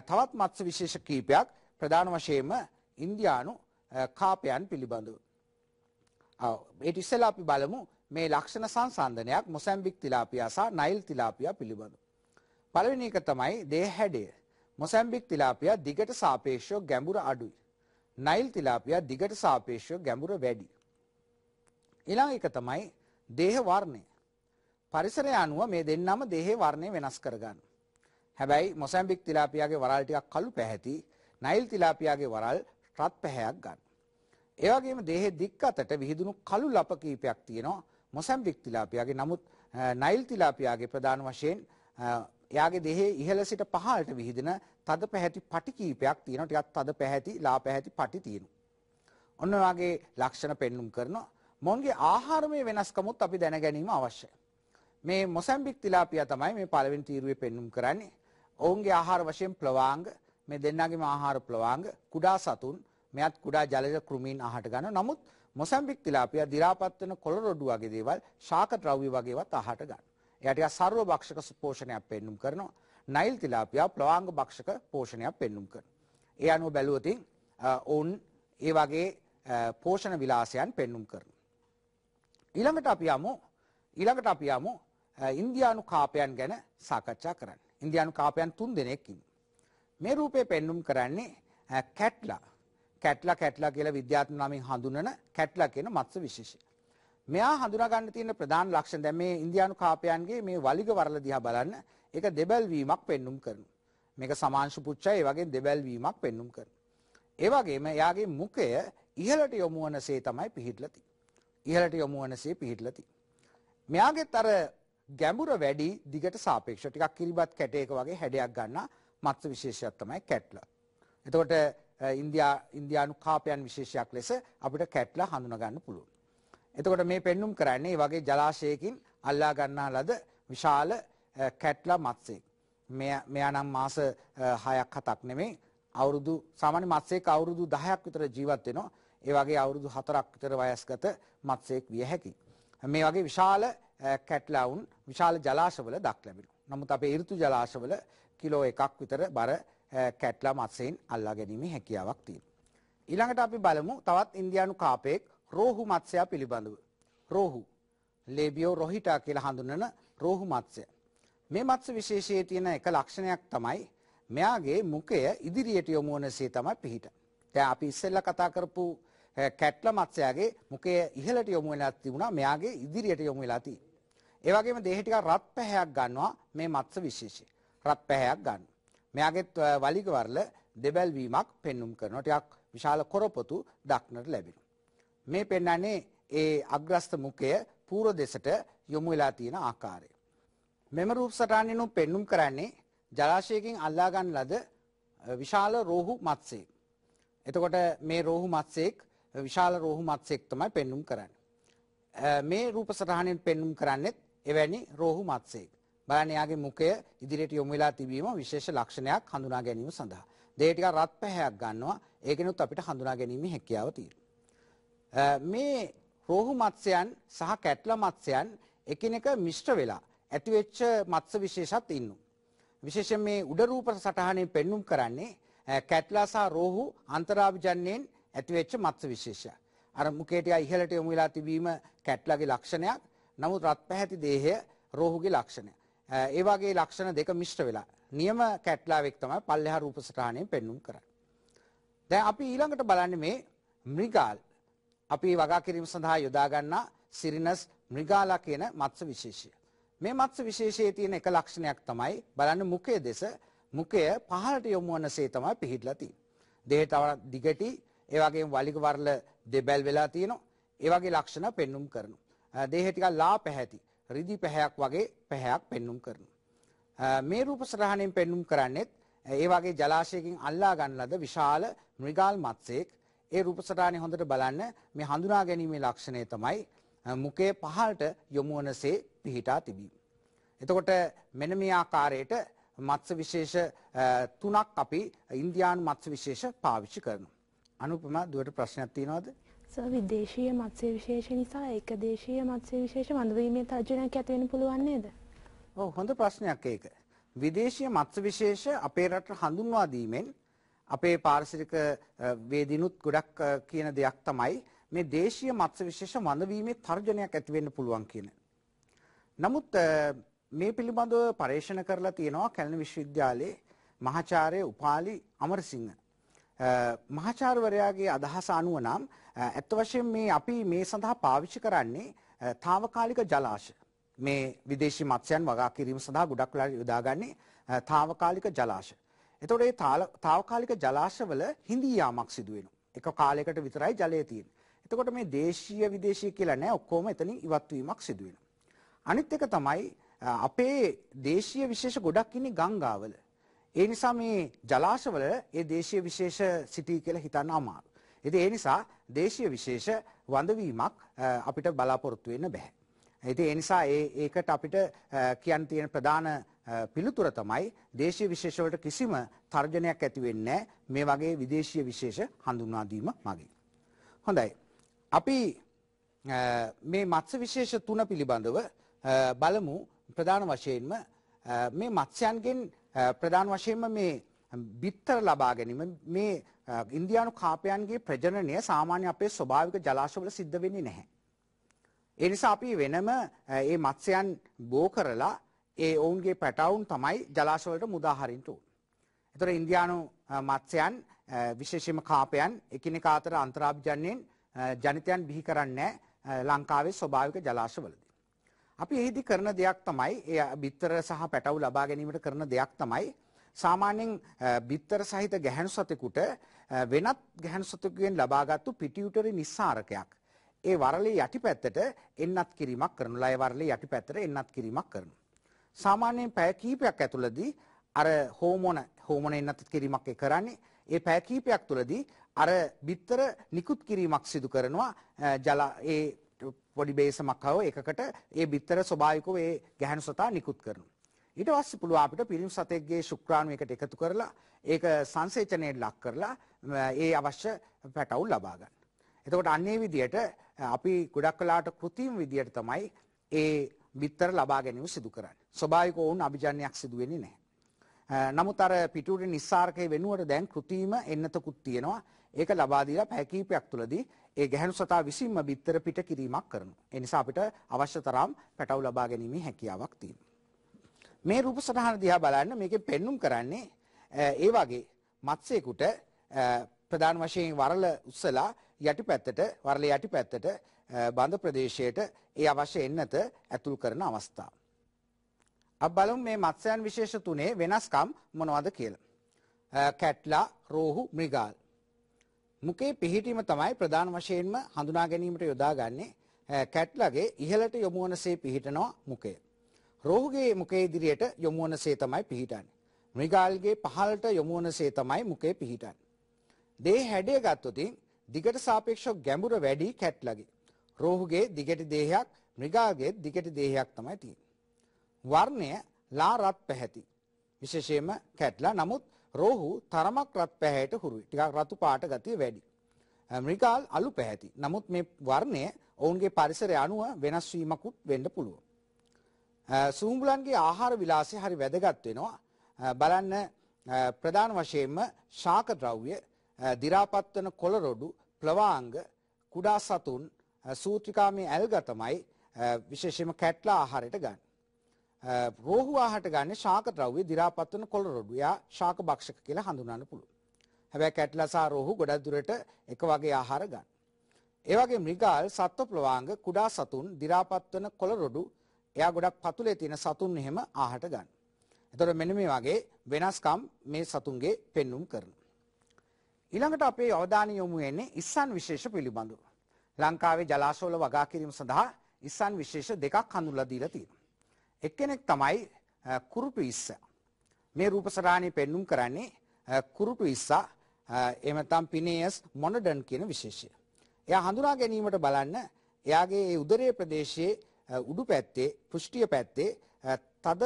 A: තවත් මත්ස්‍ය විශේෂ කීපයක් ප්‍රධාන වශයෙන්ම ඉන්දියානු කාපයන් පිළිබඳව. ඒට ඉස්සෙල්ලා අපි බලමු මේ ලක්ෂණ සංසන්දනයක් මොසැම්බික් තිලාපියා සහ නයිල් තිලාපියා පිළිබඳව. පළවෙනි එක තමයි දේහ හැඩය. මොසැම්බික් තිලාපියා දිගට සාපේක්ෂව ගැඹුර අඩුයි. නයිල් තිලාපියා දිගට සාපේක්ෂව ගැඹුර වැඩි. ඊළඟ එක තමයි දේහ වර්ණය. පරිසරය අනුව මේ දෙන්නම දේහේ වර්ණය වෙනස් කරගන්න. හැබැයි මොසැම්බික් තිලාපියාගේ වරල් ටිකක් කළු පැහැති, නයිල් තිලාපියාගේ වරල් රත් පැහැයක් ගන්න. ඒ වගේම දේහේ දික් අතට විහිදුණු කළු ලප කීපයක් තියෙනවා මොසැම්බික් තිලාපියාගේ. නමුත් නයිල් තිලාපියාගේ ප්‍රධාන වශයෙන් එයාගේ දෙහි ඉහළ සිට පහළට විහිදෙන තද පැහැති පටි කීපයක් තියෙනවා. ටිකක් තද පැහැති, ලා පැහැති පටි තියෙනවා. ඔන්න ඔයගේ ලක්ෂණ පෙන්눔 කරනවා. මොන්ගේ ආහාරමය වෙනස්කමුත් අපි දැන ගැනීම අවශ්‍යයි. මේ මොසැම්බික් තිලාපියා තමයි මේ පළවෙනි තීරුවේ පෙන්눔 කරන්නේ. ඔවුන්ගේ ආහාර වශයෙන් ප්ලවාංග, මේ දෙන්නගේම ආහාර ප්ලවාංග, කුඩා සතුන්, මෙයත් කුඩා ජලජ කෘමීන් අහට ගන්නවා. නමුත් මොසැම්බික් තිලාපියා දි รา පත් වෙන කොළ රොඩු වගේ දේවල්, ශාක ද්‍රව්‍ය වගේ ඒවත් අහට ගන්නවා. එයා ටිකක් සර්ව භක්ෂක පෝෂණයක් පෙන්눔 කරනවා. නයිල් තිලාපියා ප්ලවාංග භක්ෂක පෝෂණයක් පෙන්눔 කරනවා. ඒ අනුව බැලුවොත් ඔවුන් ඒ වගේ පෝෂණ විලාසයන් පෙන්눔 කරනවා. ඊළඟට අපි යමු ඊළඟට අපි යමු ඉන්දියානු කාපයන් ගැන සාකච්ඡා කරන්න. ඉන්දියානු කාපයන් තුන් දෙනෙක් මේ රූපේ පෙන්눔 කරන්නේ කැට්ලා. කැට්ලා කැට්ලා කියලා විද්‍යාත්මක නමින් හඳුන්වන කැට්ලා කියන මත්ස්‍ය විශේෂය. මෙයා හඳුනා ගන්න තියෙන ප්‍රධාන ලක්ෂණ දැන් මේ ඉන්දියානු කාපයන්ගේ මේ වලිග වරල දිහා බලන්න ඒක දෙබල් වීමක් පෙන්눔 කරනවා. මේක සමාංශ පුච්චය ඒ වගේ දෙබල් වීමක් පෙන්눔 කරනවා. ඒ වගේම එයාගේ මුඛය ඉහළට යොමු වනසේ තමයි පිහිටලා තියෙන්නේ. ඉහළට යොමු වනසේ පිහිටලා තියෙන්නේ. මෙයාගෙත් අර ගැඹුර වැඩි දිගට සාපේක්ෂව ටිකක් කිරිබත් කැටයක වගේ හැඩයක් ගන්න මත්ස්‍ය විශේෂයක් තමයි කැට්ලා. එතකොට ඉන්දියා ඉන්දියානු කාපයන් විශේෂයක් ලෙස අපිට කැට්ලා හඳුනා ගන්න පුළුවන්. එතකොට මේ පෙන්눔 කරන්නේ වගේ ජලාශයකින් අල්ලා ගන්නා ලද විශාල කැට්ලා මත්ස්‍යයක්. මෙයා නම් මාස 6ක් 7ක් නෙමෙයි අවුරුදු සාමාන්‍ය මත්ස්‍යයක අවුරුදු 10ක් විතර ජීවත් වෙනවා. ඒ වගේ අවුරුදු 4ක් විතර වයස්ගත මත්ස්‍යයෙක් විය හැකියි. මේ වගේ විශාල කැට්ලාවුන් විශාල ජලාශවල දක් ලැබෙනවා. නමුත් අපේ ඍතු ජලාශවල කිලෝ එකක් විතර බර කැට්ලා මත්ස්‍යයෙන් අල්ලා ගැනීමේ හැකියාවක් තියෙනවා. ඊළඟට අපි බලමු තවත් ඉන්දියානු කාපයෙක් රෝහු මත්ස්‍යයා පිළිබඳව. රෝහු ලේබියෝ රොහිටා කියලා හඳුන්වන රෝහු මත්ස්‍ය. මේ මත්ස්‍ය විශේෂයේ තියෙන එක ලක්ෂණයක් තමයි මෙයාගේ මුඛය ඉදිරියට යොමු වනසේ තමයි පිහිට. දැන් අපි ඉස්සෙල්ලා කතා කරපු කැට්ල මත්ස්‍යයාගේ මුඛය ඉහළට යොමු වෙලා තිබුණා මෙයාගේ ඉදිරියට යොමු වෙලා තියෙන්නේ. ඒ වගේම දේහ ටිකක් රත් පැහැයක් ගන්නවා මේ මත්ස්‍ය විශේෂය. රත් පැහැයක් ගන්න. මෙයාගෙත් වලිග වර්ල දෙබැල් වීමක් පෙන්눔 කරනවා. ටිකක් විශාල කොරපොතු දක්නට ලැබෙනවා. මේ පෙන්වන්නේ ඒ අග්‍රස්ත මුඛය පූර්ව දෙසට යොමු වෙලා තියෙන ආකාරය. මෙම රූප සටහනෙනු පෙන්눔 කරන්නේ ජලාශයකින් අල්ලා ගන්න ලද විශාල රෝහු මත්ස්‍යයෙක්. එතකොට මේ රෝහු මත්ස්‍යයෙක් විශාල රෝහු මත්ස්‍යයෙක් තමයි පෙන්눔 කරන්නේ. මේ රූප සටහනෙන් පෙන්눔 කරන්නේත් එවැනි රෝහු මත්ස්‍යයෙක්. බලන්න යාගේ මුඛය ඉදිරියට යොමු වෙලා තිබීම විශේෂ ලක්ෂණයක් හඳුනා ගැනීම සඳහා. දෙය ටිකක් රත් පැහැයක් ගන්නවා. ඒකෙනුත් අපිට හඳුනා ගැනීමේ හැකියාව තියෙනවා. මේ රෝහු මත්ස්‍යයන් සහ කැට්ලා මත්ස්‍යයන් එකිනෙක මිශ්‍ර වෙලා ඇතිවෙච්ච මත්ස්‍ය විශේෂත් ඉන්නවා. විශේෂයෙන් මේ උඩ රූප සටහනේ පෙන්눔 කරන්නේ කැට්ලා සහ රෝහු අන්තරාභිජන්යෙන් ඇතිවෙච්ච මත්ස්‍ය විශේෂය. අර මුකේට ඉහළට යොමු වෙලා තිබීම කැට්ලාගේ ලක්ෂණයක්. නමුත් රත් පැහැති දේහය රෝහුගේ ලක්ෂණය. ඒ වගේ ලක්ෂණ දෙක මිශ්‍ර වෙලා නියම කැට්ලාවෙක් තමයි පල්ලෙහා රූප සටහනේ පෙන්눔 කරන්නේ. දැන් අපි ඊළඟට බලන්නේ මේ මෘගාල්. අපි වගා කිරීම සඳහා යොදා ගන්නා සිරිනස් මෘගාලා කියන මත්ස්‍ය විශේෂය. මේ මත්ස්‍ය විශේෂයේ තියෙන එක ලක්ෂණයක් තමයි බලන්න මුඛයේ දෙස මුඛය පහළට යොමු වනසේ තමයි පිහිටලා තියෙන්නේ. දෙහි තව දිගටි, ඒ වගේම වලිග වර්ල දෙබැල් වෙලා තියෙනවා. ඒ වගේ ලක්ෂණ පෙන්눔 කරනවා. දෙහි ටිකක් ලා පැහැති, රිදි පැහැයක් වගේ පැහැයක් පෙන්눔 කරනවා. මේ රූප සරහණයෙන් පෙන්눔 කරන්නේත් ඒ වගේ ජලාශයකින් අල්ලා ගන්න ලද විශාල මෘගාල් මත්ස්‍යෙක් ඒ රූප සටහනේ හොඳට බලන්න මේ හඳුනා ගැනීමේ ලක්ෂණය තමයි මුඛයේ පහළට යොමු වනසේ පිහිටා තිබීම. එතකොට මෙන්න මේ ආකාරයට මත්ස්‍ය විශේෂ තුනක් අපි ඉන්දියානු මත්ස්‍ය විශේෂ පාවිච්චි කරනවා. අනුපම දුවට ප්‍රශ්නයක් තියෙනවද?
B: සර් විදේශීය මත්ස්‍ය විශේෂ නිසා ඒක දේශීය මත්ස්‍ය විශේෂ වඳවීමේ තර්ජනයක් ඇති වෙන්න පුළුවන් නේද?
A: ඔව් හොඳ ප්‍රශ්නයක් ඒක. විදේශීය මත්ස්‍ය විශේෂ අපේ රට හඳුන්වා දීමෙන් අපේ පාරිසරික වේදිනුත් ගොඩක් කියන දෙයක් තමයි මේ දේශීය මත්ස්‍ය විශේෂ වඳවීමේ තර්ජනයක් ඇති වෙන්න පුළුවන් කියන. නමුත් මේ පිළිබඳව පරේක්ෂණ කරලා තියෙනවා කැලණි විශ්වවිද්‍යාලයේ මහාචාර්ය උපාලි අමරසිංහ. මහාචාර්යවරයාගේ අදහස අනුව නම් ඇත්ත වශයෙන් මේ අපි මේ සඳහා පාවිච්චි කරන්නේ తాවකාලික ජලාශ. මේ විදේශී මත්ස්‍යයන් වගා කිරීම සඳහා ගොඩක් වෙලා යොදාගන්නේ తాවකාලික ජලාශ. එතකොට මේ తాවකාලික ජලාශවල හිඳී යාමක් සිදු වෙනවා. එක කාලයකට විතරයි ජලය තියෙන්නේ. එතකොට මේ දේශීය විදේශීය කියලා නෑ ඔක්කොම එතනින් ඉවත් වීමක් සිදු වෙනවා. අනිත් එක තමයි අපේ දේශීය විශේෂ ගොඩක් ඉන්නේ ගංගාවල. ඒ නිසා මේ ජලාශවල ඒ දේශීය විශේෂ සිටී කියලා හිතන්න අමාරු. ඉතින් ඒ නිසා දේශීය විශේෂ වඳවීමක් අපිට බලාපොරොත්තු වෙන්න බෑ. ඉතින් ඒ නිසා ඒ ඒකට අපිට කියන්න තියෙන ප්‍රධාන පිළිතුර තමයි දේශීය විශේෂ වලට කිසිම තර්ජනයක් ඇති වෙන්නේ මේ වගේ විදේශීය විශේෂ හඳුන්වා දීම මගින්. හොඳයි. අපි මේ මත්ස්‍ය විශේෂ තුන පිළිබඳව බලමු ප්‍රධාන වශයෙන්ම මේ මත්ස්‍යයන්ගෙන් ප්‍රධාන වශයෙන්ම මේ බිත්තර ලබා ගැනීම මේ ඉන්දියානු කාපයන්ගේ ප්‍රජනනය සාමාන්‍ය අපේ ස්වභාවික ජලාශවල සිද්ධ වෙන්නේ නැහැ. ඒ නිසා අපි වෙනම ඒ මත්ස්‍යයන් බෝ කරලා ඒ ඔවුන්ගේ පැටවුන් තමයි ජලාශවලට මුදා හරින්න ඕන. ඒතර ඉන්දියානු මත්ස්‍යයන් විශේෂයෙන්ම කාපයන් එකිනෙකා අතර අන්තරාභිජන්යෙන් ජනිතයන් බිහි කරන්නේ ලංකාවේ ස්වභාවික ජලාශවලදී. අපි එහිදී කරන දෙයක් තමයි ඒ බිත්තර සහ පැටවු ලබා ගැනීමට කරන දෙයක් තමයි සාමාන්‍යයෙන් බිත්තර සහිත ගැහැණු සතෙකුට වෙනත් ගැහැණු සතෙකුගෙන් ලබාගත්තු පිටියුටරි නිස්සාරකයක් ඒ වරලේ යටිපැත්තට එන්නත් කිරීමක් කරනවා. ලය වරලේ යටිපැත්තට එන්නත් කිරීමක් කරනවා. සාමාන්‍යයෙන් පැය කිහිපයක් ඇතුළතදී අර හෝමෝන හෝමෝන එන්නත් කිරීමක් කරන්නේ ඒ පැය කිහිපයක් තුළදී අර බිත්තර නිකුත් කිරීමක් සිදු කරනවා ජල ඒ පොඩි බේසමක් හව එකකට ඒ බිත්තර ස්වභාවිකව ඒ ගැහැණු සතා නිකුත් කරනවා. ඊට පස්සේ පුළුවන් අපිට පිරිමි සතෙක්ගේ ශුක්‍රාණු එකට එකතු කරලා ඒක සංසේචනයට ලක් කරලා ඒ අවශ්‍ය පැටවුල් ලබා ගන්න. එතකොට අන්නේ විදියට අපි ගොඩක් වෙලාට කෘතිම විදියට තමයි ඒ බිත්තර ලබා ගැනීම සිදු කරන්නේ. ස්වභාවික වුන් අභිජන්‍යයක් සිදු වෙන්නේ නැහැ. නමුත් අර පිටුවේ නිස්සාරකයේ වෙනුවට දැන් කෘතිම එන්නතකුත් තියෙනවා. ඒක ලබා දීලා පැය කිහිපයක් තුළදී ඒ ගැහැණු සතා විසින්ම බිත්තර පිට කිරීමක් කරනවා. ඒ නිසා අපිට අවශ්‍ය තරම් පැටවු ලබා ගැනීමේ හැකියාවක් තියෙනවා. මේ රූප සටහන දිහා බලන්න මේකෙන් පෙන්눔 කරන්නේ ඒ වගේ මත්ස්‍යයකට ප්‍රධාන වශයෙන් වරල උස්සලා යටිපැත්තට වරල යටිපැත්තට බඳ ප්‍රදේශයට ඒ අවශ්‍ය එන්නත ඇතුල් කරන අවස්ථාව. අප බලමු මේ මත්ස්‍යයන් විශේෂ තුනේ වෙනස්කම් මොනවද කියලා. කැට්ලා, රෝහු, මෘගාල්. මුකේ පිහිටීම තමයි ප්‍රධාන වශයෙන්ම හඳුනා ගැනීමට යොදාගන්නේ කැට්ලාගේ ඉහළට යොමු වනසේ පිහිටනවා මුකය. රෝහුගේ මුකේ ඉදිරියට යොමු වනසේ තමයි පිහිටන්නේ. මෘගාල්ගේ පහළට යොමු වනසේ තමයි මුකේ පිහිටන්නේ. දේ හැඩය ගත්තොතින් දිගට සාපේක්ෂව ගැඹුර වැඩි කැට්ලාගේ. රෝහුගේ දිගට දේහයක් මෘගාගේ දිගට දේහයක් තමයි තියෙන්නේ. වර්ණය ලා රත් පැහැති. විශේෂයෙන්ම කැට්ලා නමුත් රෝහු තරමක් රත් පැහැයට හුරුයි. ටිකක් රතු පාට ගතිය වැඩි. මෘගාල් අලු පැහැති. නමුත් මේ වර්ණය ඔවුන්ගේ පරිසරය අනුව වෙනස් වීමකුත් වෙන්න පුළුවන්. සූම්බුලන්ගේ ආහාර විලාසය හරි වැදගත් වෙනවා. බලන්න ප්‍රධාන වශයෙන්ම ශාක ද්‍රව්‍ය, දි รา පත් වන කොළ රොඩු, ප්ලවාංග, කුඩා සතුන්, සූත්‍රිකා මේ ඇල්ග තමයි විශේෂයෙන්ම කැට්ලා ආහාරයට ගන්න. රෝහු ආහාරට ගන්න ශාක ද්‍රව්‍ය දි รา පත් වෙන කොළ රොඩු. යා ශාක භක්ෂක කියලා හඳුන්වන්න පුළුවන්. හැබැයි කැට්ලා සහ රෝහු ගොඩක් දුරට එක වගේ ආහාර ගන්න. ඒ වගේ මෘගාල් සත්ව ප්‍රවාංග කුඩා සතුන් දි รา පත් වෙන කොළ රොඩු එයා ගොඩක් පතුලේ තියෙන සතුන් එහෙම ආහාරට ගන්න. එතකොට මෙන්න මේ වගේ වෙනස්කම් මේ සතුන්ගේ පෙන්눔 කරනවා. ඊළඟට අපේ අවධානය යොමු වෙන්නේ ඉස්සන් විශේෂ පිළිබඳව. ලංකාවේ ජලාශවල වගා කිරීම සඳහා ඉස්සන් විශේෂ දෙකක් හඳුන්වලා දීලා තියෙනවා. එක්කෙනෙක් තමයි කුරුටු ඉස්ස. මේ රූපසරාණි පෙන්눔 කරන්නේ කුරුටු ඉස්සා එහෙම නැත්නම් පිනේයස් මොනඩන් කියන විශේෂය. එයා හඳුනා ගැනීමට බලන්න එයාගේ ඒ උදරයේ ප්‍රදේශයේ උඩු පැත්තේ පෘෂ්ටිය පැත්තේ තද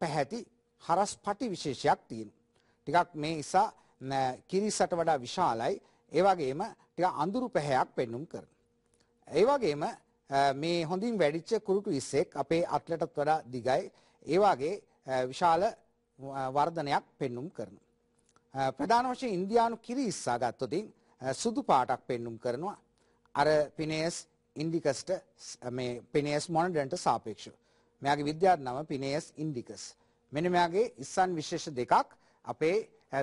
A: පැහැති හරස් පටි විශේෂයක් තියෙනවා. ටිකක් මේ නිසා කිරිසට වඩා විශාලයි. ඒ වගේම ටික අඳුරු පැහැයක් පෙන්눔 කරනවා. ඒ වගේම මේ හොඳින් වැඩිච්ච කුරුටු ඉස්සෙක් අපේ අත්ලටත් වඩා දිගයි. ඒ වගේ විශාල වර්ධනයක් පෙන්눔 කරනවා. ප්‍රධාන වශයෙන් ඉන්දියානු කිරි ඉස්සා ගත්තොත් සුදු පාටක් පෙන්눔 කරනවා. අර පිනේස් ඉන්ඩිකස්ට මේ පිනේස් මොනඩන්ට සාපේක්ෂව. මෙයාගේ විද්‍යාත් නම පිනේස් ඉන්ඩිකස්. මෙන්න මෙයාගේ ඉස්සන් විශේෂ දෙකක් අපේ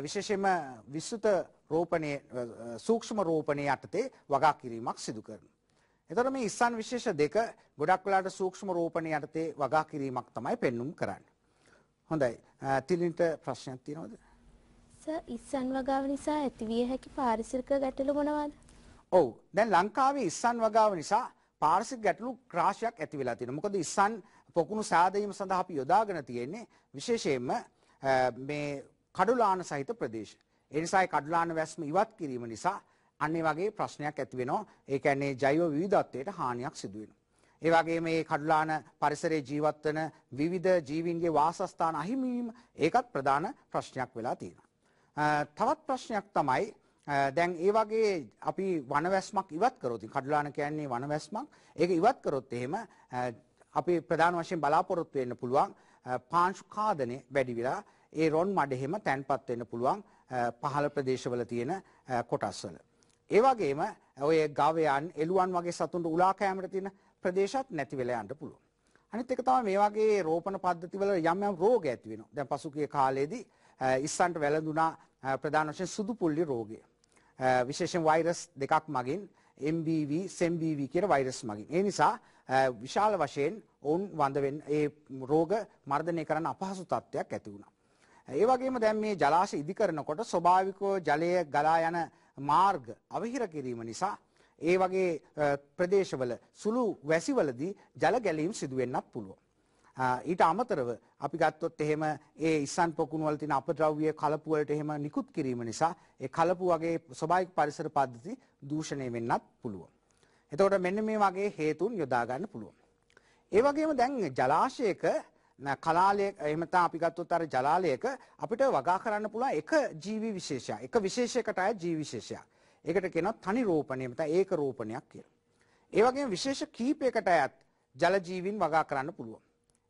A: විශේෂයෙන්ම විස්තృత රෝපණයේ සූක්ෂම රෝපණයේ යටතේ වගා කිරීමක් සිදු කරනවා. එතකොට මේ ඉස්සන් විශේෂ දෙක ගොඩක් වෙලාට සූක්ෂම රෝපණයේ යටතේ වගා කිරීමක් තමයි පෙන්눔 කරන්නේ. හොඳයි. තිලින්ට ප්‍රශ්නයක් තියෙනවද?
B: සර් ඉස්සන් වගාව නිසා ඇතිවිය හැකි පාරිසරික ගැටලු මොනවාද?
A: ඔව් දැන් ලංකාවේ ඉස්සන් වගාව නිසා පාරිසරික ගැටලු රාශියක් ඇති වෙලා තියෙනවා. මොකද ඉස්සන් පොකුණු සාදීම සඳහා අපි යොදාගෙන තියෙන්නේ විශේෂයෙන්ම මේ කඩුලාන සහිත ප්‍රදේශ. ඒ නිසා කඩුලාන වැස්ම ඉවත් කිරීම නිසා අන්නේ වගේ ප්‍රශ්නයක් ඇති වෙනවා. ඒ කියන්නේ ජෛව විවිධත්වයට හානියක් සිදු වෙනවා. ඒ වගේම මේ කඩුලාන පරිසරයේ ජීවත් වන විවිධ ජීවීන්ගේ වාසස්ථාන අහිමි වීම ඒකත් ප්‍රධාන ප්‍රශ්නයක් වෙලා තියෙනවා. තවත් ප්‍රශ්නයක් තමයි දැන් ඒ වගේ අපි වනවැස්මක් ඉවත් කරොත් කඩුලාන කියන්නේ වනවැස්මක් ඒක ඉවත් කරොත් එහෙම අපි ප්‍රධාන වශයෙන් බලාපොරොත්තු වෙන්න පුළුවන් පාංශු කාදනය වැඩි වෙලා ඒ රොන් මඩ එහෙම තැන්පත් වෙන්න පුළුවන් පහළ ප්‍රදේශවල තියෙන කොටස්වල. ඒ වගේම ඔය ගවයන් එළුවන් වගේ සතුන්ට උලා කෑමට තියෙන ප්‍රදේශත් නැති වෙලා යන්න පුළුවන්. අනිත් එක තමයි මේ වගේ රෝපණ පද්ධතිවල යම් යම් රෝග ඇති වෙනවා. දැන් පසුගිය කාලේදී ඉස්සන්ට වැළඳුනා ප්‍රධාන වශයෙන් සුදු පුල්ලි රෝගය. විශේෂයෙන් වෛරස් දෙකක් මගින් MBV, SEMBV කියන වෛරස් මගින්. ඒ නිසා විශාල වශයෙන් ඔවුන් වඳ වෙන ඒ රෝග මර්ධනය කරන්න අපහසු තත්ත්වයක් ඇති වුණා. ඒ වගේම දැන් මේ ජලාශ ඉදි කරනකොට ස්වභාවිකව ජලය ගලා යන මාර්ග අවහිර කිරීම නිසා ඒ වගේ ප්‍රදේශවල සුළු වැසිවලදී ජල ගැලීම් සිදු වෙන්නත් පුළුවන්. ඊට අමතරව අපි ගත්තොත් එහෙම ඒ ඉස්සන් පොකුණු වල තියෙන අපද්‍රව්‍ය කලපු වලට එහෙම නිකුත් කිරීම නිසා ඒ කලපු වගේ ස්වභාවික පරිසර පද්ධති දූෂණය වෙන්නත් පුළුවන්. එතකොට මෙන්න මේ වගේ හේතුන් යොදා ගන්න පුළුවන්. ඒ වගේම දැන් ජලාශයක කලාලයක එහෙම නැත්නම් අපි ගත්තොත් අර ජලාලයක අපිට වගා කරන්න පුළුවන් එක ජීවි විශේෂයක්. එක විශේෂයකට අය ජීවි විශේෂයක්. ඒකට කියනවා තනි රෝපණය නැත්නම් ඒක රෝපණයක් කියලා. ඒ වගේම විශේෂ කීපයකට අයත් ජල ජීවීන් වගා කරන්න පුළුවන්.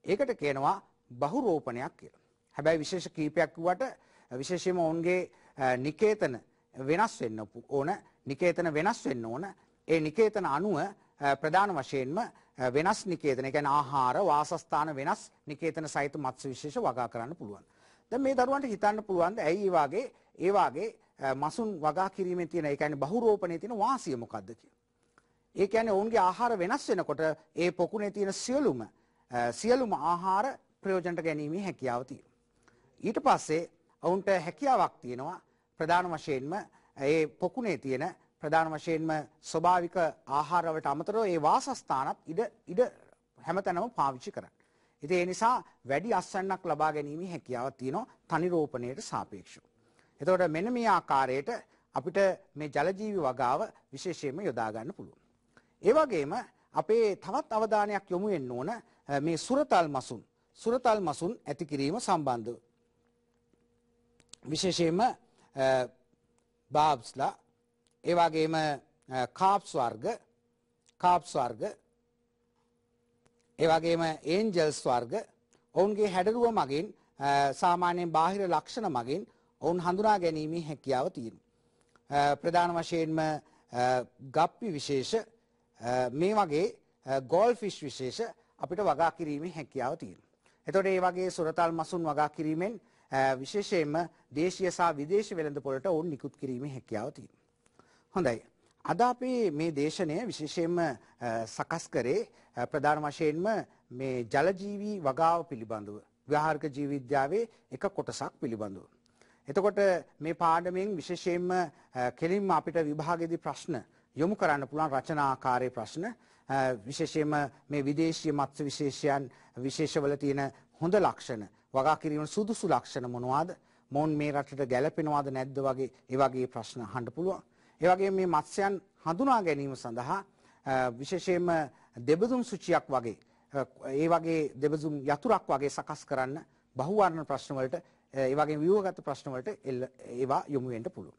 A: ඒකට කියනවා බහුරෝපණයක් කියලා. හැබැයි විශේෂ කීපයක් කිව්වට විශේෂයෙන්ම ඔවුන්ගේ නිකේතන වෙනස් වෙන්න ඕන නිකේතන වෙනස් වෙන්න ඕන ඒ නිකේතන අනුව ප්‍රධාන වශයෙන්ම වෙනස් නිකේතන ඒ කියන්නේ ආහාර වාසස්ථාන වෙනස් නිකේතන සහිත මත්ස්‍ය විශේෂ වගා කරන්න පුළුවන්. දැන් මේ දරුවන්ට හිතන්න පුළුවන් ද ඇයි ඒ වාගේ ඒ වාගේ මසුන් වගා කිරීමේ තියෙන ඒ කියන්නේ බහුරෝපණයේ තියෙන වාසිය මොකද්ද කියලා. ඒ කියන්නේ ඔවුන්ගේ ආහාර වෙනස් වෙනකොට ඒ පොකුණේ තියෙන සියලුම සියලුම ආහාර ප්‍රයෝජනට ගැනීමේ හැකියාව තියෙනවා. ඊට පස්සේ ඔවුන්ට හැකියාවක් තියෙනවා ප්‍රධාන වශයෙන්ම ඒ පොකුණේ තියෙන ප්‍රධාන වශයෙන්ම ස්වභාවික ආහාරවලට අමතරව ඒ වාසස්ථානත් ඉඩ ඉඩ හැමතැනම පාවිච්චි කරන්න. ඉතින් ඒ නිසා වැඩි අස්වැන්නක් ලබා ගැනීමේ හැකියාවක් තියෙනවා තනි රෝපණයට සාපේක්ෂව. එතකොට මෙන්න මේ ආකාරයට අපිට මේ ජලජීවි වගාව විශේෂයෙන්ම යොදා ගන්න පුළුවන්. ඒ වගේම අපේ තවත් අවධානයක් යොමු වෙන්න ඕන මේ සුරතල් මසුන් සුරතල් මසුන් ඇති කිරීම සම්බන්ධව විශේෂයෙන්ම බාබ්ස්ලා ඒ වගේම කාප්ස් වර්ග කාප්ස් වර්ග ඒ වගේම ඒන්ජල්ස් වර්ග ඔවුන්ගේ හැඩරුව මගින් අ, සාමාන්‍යයෙන් බාහිර ලක්ෂණ මගින් ඔවුන් හඳුනා ගැනීමේ හැකියාව තියෙනවා. අ, ප්‍රධාන වශයෙන්ම අ, ගප්පි විශේෂ අ, මේ වගේ ගෝල්ෆිෂ් විශේෂ අපිට වගා කිරීමේ හැකියාව තියෙනවා. එතකොට ඒ වගේ සුරතල් මසුන් වගා කිරීමෙන් අ, විශේෂයෙන්ම දේශීය සහ විදේශ වෙළඳපොළට ඔවුන් නිකුත් කිරීමේ හැකියාව තියෙනවා. හොඳයි. අද අපි මේ දේශනය විශේෂයෙන්ම අ, සකස් කරේ අ, ප්‍රධාන වශයෙන්ම මේ ජලජීවී වගාව පිළිබඳව ව්‍යවහාරික ජීව විද්‍යාවේ එක කොටසක් පිළිබඳව. එතකොට මේ පාඩමෙන් විශේෂයෙන්ම අ, කෙලින්ම අපිට විභාගයේදී ප්‍රශ්න යොමු කරන්න පුළුවන් රචනාකාරයේ ප්‍රශ්න අ, විශේෂයෙන්ම මේ විදේශීය මත්ස්‍ය විශේෂයන් විශේෂවල තියෙන හොඳ ලක්ෂණ වගා කිරීම සුදුසු ලක්ෂණ මොනවාද? මොවුන් මේ රටට ගැලපෙනවද නැද්ද වගේ ඒ වගේ ප්‍රශ්න අහන්න පුළුවන්. ඒ වගේම මේ මත්ස්‍යයන් හඳුනා ගැනීම සඳහා අ, විශේෂයෙන්ම දෙබදුම් සුචියක් වගේ අ, ඒ වගේ දෙබදුම් යතුරක් වගේ සකස් කරන්න බහුවර්ණ ප්‍රශ්න වලට අ, ඒ වගේ ව්‍යුහගත ප්‍රශ්න වලට එල්ල- ඒවා යොමු වෙන්න පුළුවන්.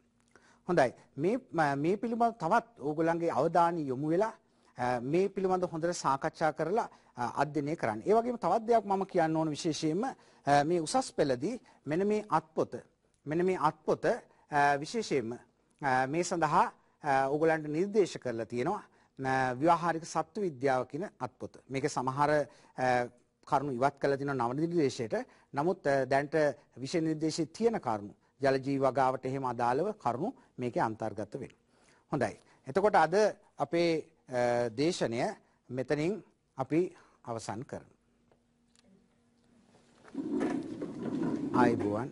A: හොඳයි මේ ම- මේ පිළිබඳ තවත් ඕගොල්ලන්ගේ අවධානය යොමු වෙලා අ, මේ පිළිබඳ හොඳට සාකච්ඡා කරලා අ, අධ්‍යයනය කරන්න. ඒ වගේම තවත් දෙයක් මම කියන්න ඕන විශේෂයෙන්ම අ, මේ උසස් පෙළදී මෙන්න මේ අත්පොත මෙන්න මේ අත්පොත අ, විශේෂයෙන්ම අ, මේ සඳහා අ, ඕගොල්ලන්ට නිර්දේශ කරලා තියෙනවා අ, ව්‍යවහාරික සත්ව විද්‍යාව කියන අත්පොත. මේක සමහර අ, කරුණු ඉවත් කළ තින නව නිර්දේශයට නමුත් අ, දැන්ට විෂය නිර්දේශයේ තියෙන කරුණු ජල ජීව වගාවට එහෙම අදාළව කරුණු මේකේ අන්තර්ගත වෙනවා. හොඳයි. එතකොට අද අපේ අ, දේශනය මෙතනින් අපි අවසන් කරමු. ආයිබුවන්